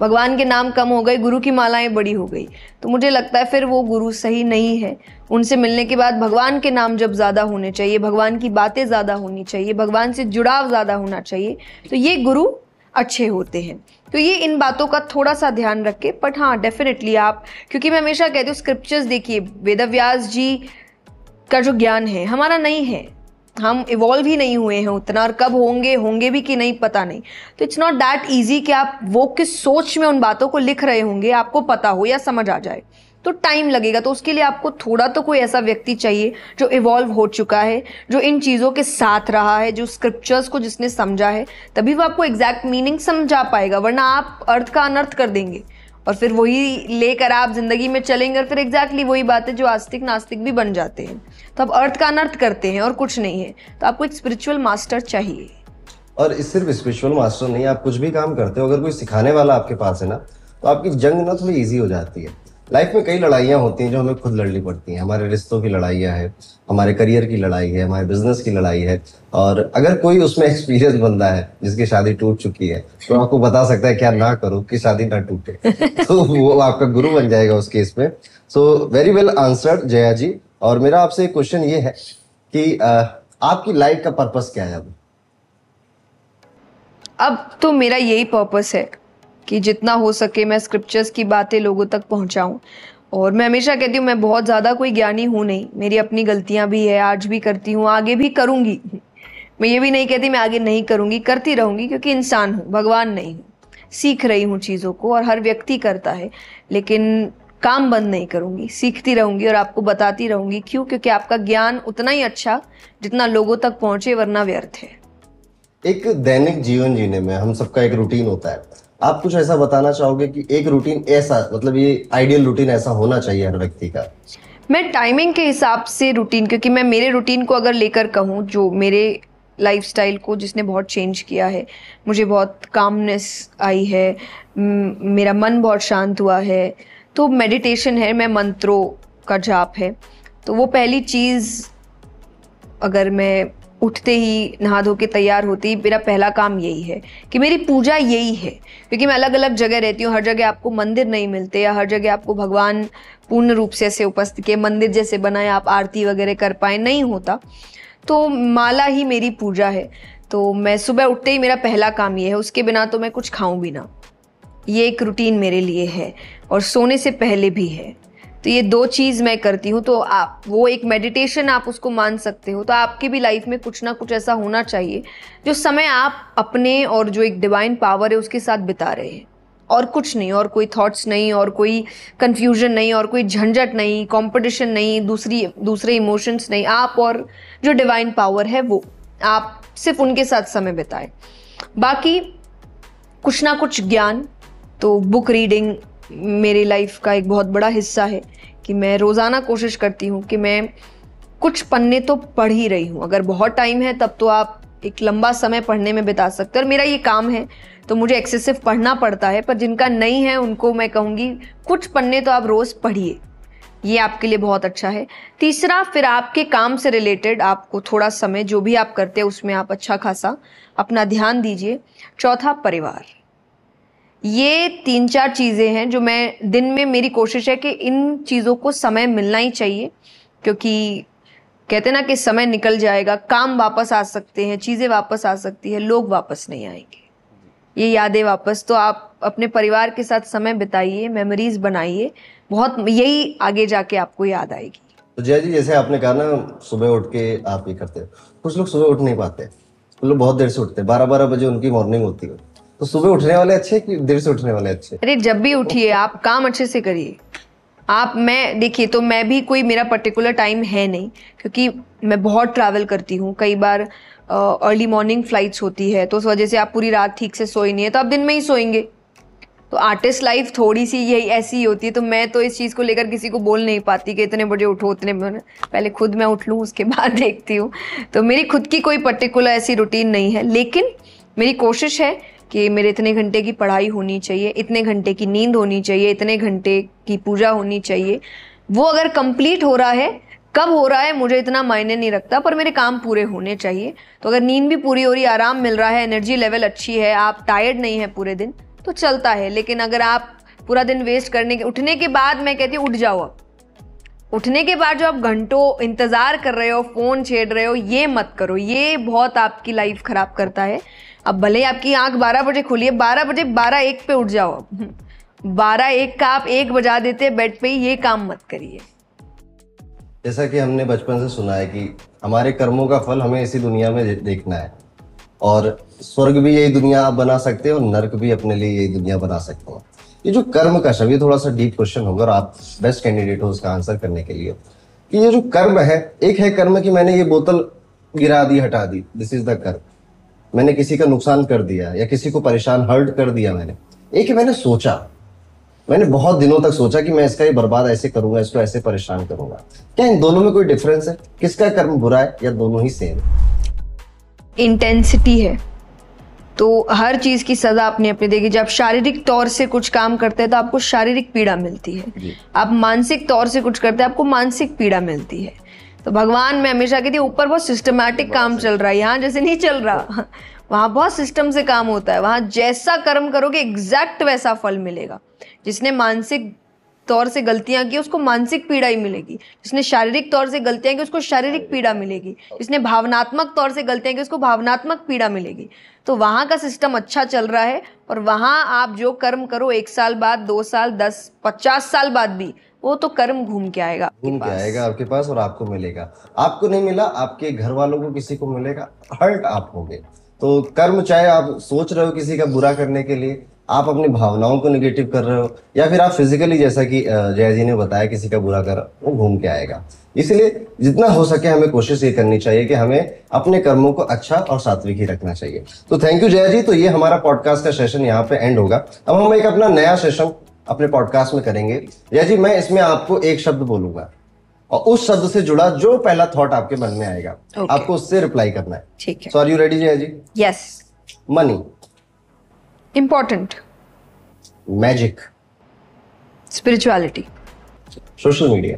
भगवान के नाम कम हो गए, गुरु की मालाएँ बड़ी हो गई। तो मुझे लगता है फिर वो गुरु सही नहीं है। उनसे मिलने के बाद भगवान के नाम जब ज़्यादा होने चाहिए, भगवान की बातें ज़्यादा होनी चाहिए, भगवान से जुड़ाव ज़्यादा होना चाहिए तो ये गुरु अच्छे होते हैं। तो ये इन बातों का थोड़ा सा ध्यान रखें बट हाँ डेफिनेटली आप, क्योंकि मैं हमेशा कहती हूँ स्क्रिप्चर्स देखिए, वेदव्यास जी का जो ज्ञान है, हमारा नहीं है। हम इवॉल्व ही नहीं हुए हैं उतना, और कब होंगे होंगे भी कि नहीं, पता नहीं। तो इट्स नॉट दैट ईजी कि आप वो किस सोच में उन बातों को लिख रहे होंगे, आपको पता हो या समझ आ जाए। तो टाइम लगेगा तो उसके लिए आपको थोड़ा तो कोई ऐसा व्यक्ति चाहिए जो इवॉल्व हो चुका है, जो इन चीज़ों के साथ रहा है, जो स्क्रिप्चर्स को जिसने समझा है, तभी वो आपको एग्जैक्ट मीनिंग समझा पाएगा, वरना आप अर्थ का अनर्थ कर देंगे। और फिर वही लेकर आप ज़िंदगी में चलेंगे और फिर एग्जैक्टली वही बात है जो आस्तिक नास्तिक भी बन जाते हैं। तो आप अर्थ का अनर्थ करते हैं और कुछ नहीं है। तो आपको एक स्पिरिचुअल मास्टर चाहिए। और सिर्फ़ स्पिरिचुअल मास्टर नहीं, आप कुछ भी काम करते हो, अगर कोई सिखाने वाला आपके पास है ना तो आपकी जंग ना थोड़ी ईजी हो जाती है। लाइफ में कई लड़ाइयाँ होती हैं जो हमें खुद लड़नी पड़ती हैं। हमारे रिश्तों की लड़ाइयाँ है हमारे करियर की लड़ाई है हमारे बिज़नेस की लड़ाई है। और अगर कोई उसमें एक्सपीरियंस बंदा है जिसकी शादी टूट चुकी है तो आपको बता सकता है क्या ना करो कि शादी ना टूटे। [laughs] तो वो आपका गुरु बन जाएगा उस केस में। So very well answered Jaya ji. और मेरा आपसे एक क्वेश्चन ये है कि आपकी लाइफ का पर्पस क्या है अब? अब तो मेरा यही पर्पस है। कि जितना हो सके मैं स्क्रिप्चर्स की बातें लोगों तक पहुंचाऊं। और मैं हमेशा कहती हूँ, मैं बहुत ज़्यादा कोई ज्ञानी हूँ नहीं। मेरी अपनी गलतियाँ भी है, आज भी करती हूँ, आगे भी करूँगी। मैं ये भी नहीं कहती मैं आगे नहीं करूँगी, करती रहूँगी क्योंकि इंसान हूँ, भगवान नहीं हूँ। सीख रही हूँ चीज़ों को और हर व्यक्ति करता है, लेकिन काम बंद नहीं करूँगी, सीखती रहूँगी और आपको बताती रहूँगी। क्यों? क्योंकि आपका ज्ञान उतना ही अच्छा जितना लोगों तक पहुँचे, वरना व्यर्थ है। एक दैनिक जीवन जीने में हम सबका एक रूटीन होता है। आप कुछ ऐसा बताना चाहोगे कि एक रूटीन ऐसा मतलब ये आइडियल रूटीन ऐसा होना चाहिए हर व्यक्ति का? मैं टाइमिंग के हिसाब से रूटीन क्योंकि मैं मेरे रूटीन को अगर लेकर कहूँ, जो मेरे लाइफस्टाइल को जिसने बहुत चेंज किया है, मुझे बहुत कामनेस आई है मेरा मन बहुत शांत हुआ है तो मेडिटेशन है, मैं मंत्रों का जाप है। तो वो पहली चीज़ अगर मैं उठते ही नहा धो के तैयार होती, मेरा पहला काम यही है कि मेरी पूजा यही है, क्योंकि मैं अलग अलग जगह रहती हूँ, हर जगह आपको मंदिर नहीं मिलते या हर जगह आपको भगवान पूर्ण रूप से ऐसे उपस्थित के मंदिर जैसे बनाए, आप आरती वगैरह कर पाए, नहीं होता। तो माला ही मेरी पूजा है। तो मैं सुबह उठते ही मेरा पहला काम ये है, उसके बिना तो मैं कुछ खाऊं भी ना। ये एक रूटीन मेरे लिए है और सोने से पहले भी है। तो ये दो चीज़ मैं करती हूँ तो आप, वो एक मेडिटेशन आप उसको मान सकते हो तो आपकी भी लाइफ में कुछ ना कुछ ऐसा होना चाहिए, जो समय आप अपने और जो एक डिवाइन पावर है उसके साथ बिता रहे हैं। और कुछ नहीं, और कोई थॉट्स नहीं, और कोई कन्फ्यूज़न नहीं, और कोई झंझट नहीं कंपटीशन नहीं, दूसरी, दूसरे इमोशंस नहीं, आप और जो डिवाइन पावर है वो, आप सिर्फ़ उनके साथ समय बिताए। बाकी कुछ ना कुछ ज्ञान तो बुक रीडिंग मेरी लाइफ का एक बहुत बड़ा हिस्सा है कि मैं रोज़ाना कोशिश करती हूँ कि मैं कुछ पन्ने तो पढ़ ही रही हूँ। अगर बहुत टाइम है, तब तो आप एक लंबा समय पढ़ने में बिता सकते और मेरा ये काम है तो मुझे एक्सेसिव पढ़ना पड़ता है, पर जिनका नहीं है, उनको मैं कहूँगी, कुछ पन्ने तो आप रोज़ पढ़िए। ये आपके लिए बहुत अच्छा है। तीसरा, फिर आपके काम से रिलेटेड आपको थोड़ा समय, जो भी आप करते हैं, उसमें आप अच्छा खासा अपना ध्यान दीजिए। चौथा, परिवार। ये तीन चार चीज़ें हैं जो मैं दिन में मेरी कोशिश है कि इन चीज़ों को समय मिलना ही चाहिए, क्योंकि कहते ना कि समय निकल जाएगा, काम वापस आ सकते हैं, चीज़ें वापस आ सकती है, लोग वापस नहीं आएँगे। ये यादें वापस तो आप अपने परिवार के साथ समय बिताइए मेमोरीज बनाइए, बहुत यही आगे जाके आपको याद आएगी। तो जय जी, जैसे आपने कहा ना, सुबह उठ के आप ये करते हो, कुछ लोग सुबह उठ नहीं पाते, कुछ लोग बहुत देर से उठते हैं, बारह बारह बजे उनकी मॉर्निंग होती है। तो सुबह उठने वाले अच्छे कि देर से उठने वाले अच्छे? अरे जब भी उठिए, आप काम अच्छे से करिए। आप, मैं, देखिए तो मैं भी कोई मेरा पर्टिकुलर टाइम है नहीं, क्योंकि मैं बहुत ट्रैवल करती हूँ। कई बार अर्ली मॉर्निंग फ्लाइट्स होती है तो उस वजह से आप पूरी रात ठीक से सोई नहीं है तो आप दिन में ही सोएँगे। तो आर्टिस्ट लाइफ थोड़ी सी यही, ऐसी ही होती है तो मैं तो इस चीज़ को लेकर किसी को बोल नहीं पाती कि इतने बजे उठो उतने पहले खुद मैं उठ लूँ, उसके [laughs] बाद देखती हूँ। तो मेरी खुद की कोई पर्टिकुलर ऐसी रूटीन नहीं है, लेकिन मेरी कोशिश है कि मेरे इतने घंटे की पढ़ाई होनी चाहिए, इतने घंटे की नींद होनी चाहिए, इतने घंटे की पूजा होनी चाहिए। वो अगर कंप्लीट हो रहा है, कब हो रहा है, मुझे इतना मायने नहीं रखता, पर मेरे काम पूरे होने चाहिए। तो अगर नींद भी पूरी हो रही आराम मिल रहा है एनर्जी लेवल अच्छी है, आप टायर्ड नहीं है पूरे दिन तो चलता है। लेकिन अगर आप पूरा दिन वेस्ट करने के, उठने के बाद मैं कहती हूँ, उठ जाओ अब। उठने के बाद जो आप घंटों इंतज़ार कर रहे हो फ़ोन छेड़ रहे हो, ये मत करो। ये बहुत आपकी लाइफ ख़राब करता है। अब भले ही आपकी आँख बारह बजे खुली है, बारह बजे बारह एक पे उठ जाओ अब। बारह एक का आप एक बजा देते बेड पे ये काम मत करिए। जैसा कि हमने बचपन से सुना है कि हमारे कर्मों का फल हमें इसी दुनिया में देखना है। और स्वर्ग भी यही दुनिया आप बना सकते हो और नर्क भी अपने लिए यही दुनिया बना सकते हो। ये जो कर्म का शब्द, ये थोड़ा सा डीप क्वेश्चन होगा और आप बेस्ट कैंडिडेट हो उसका आंसर करने के लिए। कि ये जो कर्म है, एक है कर्म कि मैंने ये बोतल गिरा दी, हटा दी। दिस इज़ द कर्म। मैंने किसी का नुकसान कर दिया या किसी को परेशान हर्ट कर दिया मैंने। एक मैंने सोचा मैंने बहुत दिनों तक सोचा कि मैं इसका ये बर्बाद ऐसे करूँगा इसको ऐसे परेशान करूँगा। क्या इन दोनों में कोई डिफरेंस है? किसका कर्म बुरा है या दोनों ही सेम इंटेंसिटी है। तो हर चीज़ की सजा अपनी अपनी देगी जब शारीरिक तौर से कुछ काम करते हैं तो आपको शारीरिक पीड़ा मिलती है। आप मानसिक तौर से कुछ करते हैं आपको मानसिक पीड़ा मिलती है। तो भगवान मैं हमेशा कहती हूँ ऊपर बहुत सिस्टमैटिक काम चल रहा है यहाँ जैसे नहीं चल रहा। वहाँ बहुत सिस्टम से काम होता है वहाँ जैसा कर्म करोगे एग्जैक्ट वैसा फल मिलेगा। जिसने मानसिक तौर से गलतियाँ की उसको मानसिक पीड़ा ही मिलेगी। जिसने शारीरिक तौर से गलतियाँ की उसको शारीरिक पीड़ा मिलेगी। जिसने भावनात्मक तौर से गलतियाँ की उसको भावनात्मक पीड़ा मिलेगी। तो वहाँ का सिस्टम अच्छा चल रहा है और वहाँ आप जो कर्म करो एक साल बाद दो साल दस पचास साल बाद भी वो तो कर्म घूम के आएगा घूम के आएगा आपके पास और आपको मिलेगा। आपको नहीं मिला आपके घर वालों को किसी को मिलेगा हर्ट आप होंगे। तो कर्म चाहे आप सोच रहे हो किसी का बुरा करने के लिए आप अपनी भावनाओं को निगेटिव कर रहे हो या फिर आप फिजिकली जैसा कि जया जी ने बताया किसी का बुरा कर वो घूम के आएगा। इसलिए जितना हो सके हमें कोशिश ये करनी चाहिए कि हमें अपने कर्मों को अच्छा और सात्विक ही रखना चाहिए। तो थैंक यू जया जी तो ये हमारा पॉडकास्ट का सेशन यहाँ पे एंड होगा। अब हम एक अपना नया सेशन अपने पॉडकास्ट में करेंगे। जया जी मैं इसमें आपको एक शब्द बोलूँगा। और उस शब्द से जुड़ा जो पहला थॉट आपके मन में आएगा okay. आपको उससे रिप्लाई करना है। ठीक है। So are you ready Jaya ji yes money important magic spirituality social media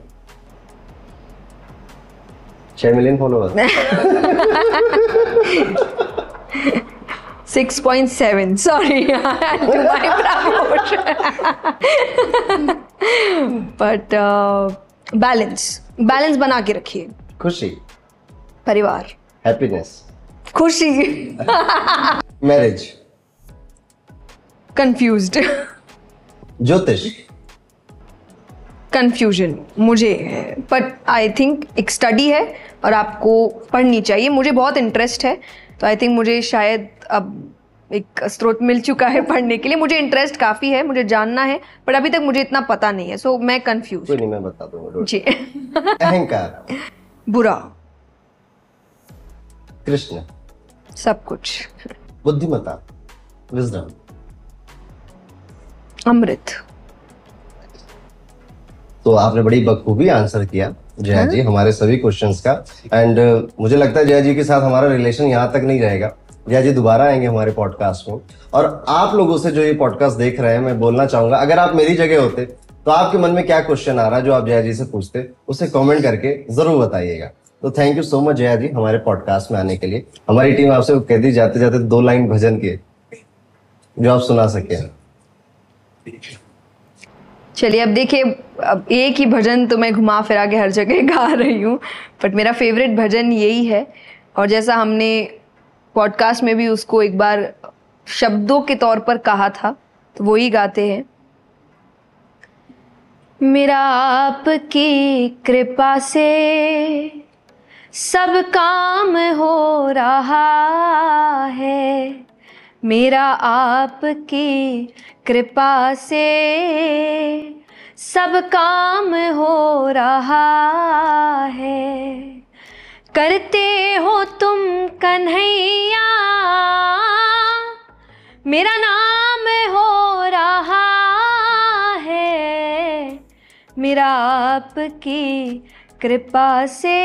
छह million follower six point seven sorry but balance balance बना के रखिए। खुशी। परिवार। हैप्पीनेस खुशी। मैरिज कंफ्यूज्ड ज्योतिष। कंफ्यूजन मुझे बट आई थिंक एक स्टडी है। और आपको पढ़नी चाहिए। मुझे बहुत इंटरेस्ट है तो आई थिंक मुझे शायद अब एक स्रोत मिल चुका है पढ़ने के लिए। मुझे इंटरेस्ट काफ़ी है मुझे जानना है पर अभी तक मुझे इतना पता नहीं है सो so, मैं कंफ्यूज कोई नहीं मैं बता दूँगा जी। अहंकार। बुरा। कृष्ण। सब कुछ। बुद्धिमता विजडम अमृत। तो आपने बड़ी बखूबी आंसर किया। जया जी हमारे सभी क्वेश्चन का। एंड uh, मुझे लगता है जया जी के साथ हमारा रिलेशन यहाँ तक नहीं रहेगा। जया जी दोबारा आएँगे हमारे पॉडकास्ट में और आप लोगों से जो ये पॉडकास्ट देख रहे हैं मैं बोलना चाहूँगा अगर आप मेरी जगह होते तो आपके मन में क्या क्वेश्चन आ रहा है जो आप जया जी से पूछते उसे कॉमेंट करके ज़रूर बताइएगा। तो thank you so much Jaya ji हमारे पॉडकास्ट में आने के लिए। हमारी टीम आपसे कह दी जाते जाते दो लाइन भजन के जो आप सुना सके। चलिए, अब देखिए, अब एक ही भजन तो मैं घुमा फिरा के हर जगह गा रही हूँ बट मेरा फेवरेट भजन यही है। और जैसा हमने पॉडकास्ट में भी उसको एक बार शब्दों के तौर पर कहा था तो वो ही गाते हैं। मेरा आपकी कृपा से सब काम हो रहा है। मेरा आपकी कृपा से सब काम हो रहा है। करते हो तुम कन्हैया, मेरा नाम हो रहा है। मेरा आपकी कृपा से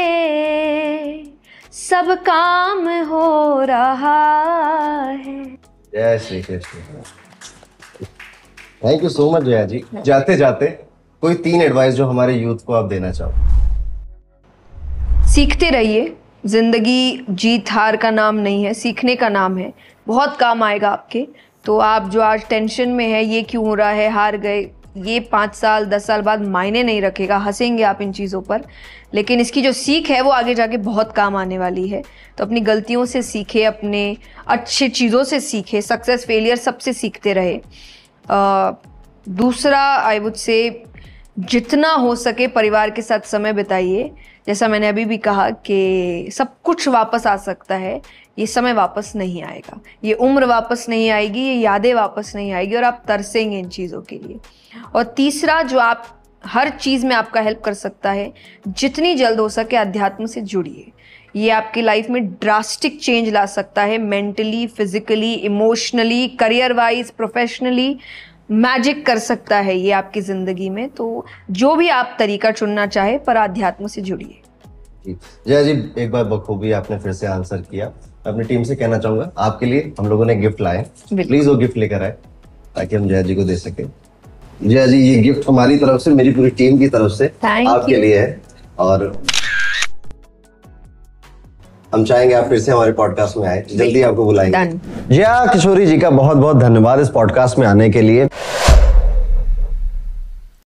सब काम हो रहा है। जय Shri Krishna. Thank you so much Jaya ji. जाते जाते कोई तीन एडवाइस जो हमारे यूथ को आप देना चाहो? सीखते रहिए। ज़िंदगी जीत हार का नाम नहीं है सीखने का नाम है। बहुत काम आएगा आपके। तो आप जो आज टेंशन में है ये क्यों हो रहा है हार गए ये पाँच साल दस साल बाद मायने नहीं रखेगा हंसेंगे आप इन चीज़ों पर। लेकिन इसकी जो सीख है वो आगे जाके बहुत काम आने वाली है। तो अपनी गलतियों से सीखे अपने अच्छे चीज़ों से सीखे सक्सेस फेलियर सबसे सीखते रहे। आ, दूसरा आई वुड से जितना हो सके परिवार के साथ समय बिताइए। जैसा मैंने अभी भी कहा कि सब कुछ वापस आ सकता है, ये समय वापस नहीं आएगा। ये उम्र वापस नहीं आएगी, ये यादें वापस नहीं आएगी और आप तरसेंगे इन चीज़ों के लिए। और तीसरा, जो आप, हर चीज़ में आपका हेल्प कर सकता है, जितनी जल्द हो सके अध्यात्म से जुड़िए। ये आपकी लाइफ में ड्रास्टिक चेंज ला सकता है mentally physically emotionally career wise professionally magic कर सकता है ये आपकी ज़िंदगी में तो जो भी आप तरीका चुनना चाहे पर अध्यात्म से जुड़िए। जय जी एक बार बखूबी आपने फिर से आंसर किया। अपनी टीम से कहना चाहूँगा आपके लिए हम लोगों ने गिफ्ट लाए प्लीज़ वो गिफ्ट लेकर आए ताकि हम जया जी को दे सके। जया जी ये गिफ्ट हमारी तरफ़ से मेरी पूरी टीम की तरफ़ से Thank आपके you. लिए है। और हम चाहेंगे आप फिर से हमारे पॉडकास्ट में आए। जल्दी आपको बुलाएँगे। जी जया किशोरी जी का बहुत बहुत धन्यवाद इस पॉडकास्ट में आने के लिए।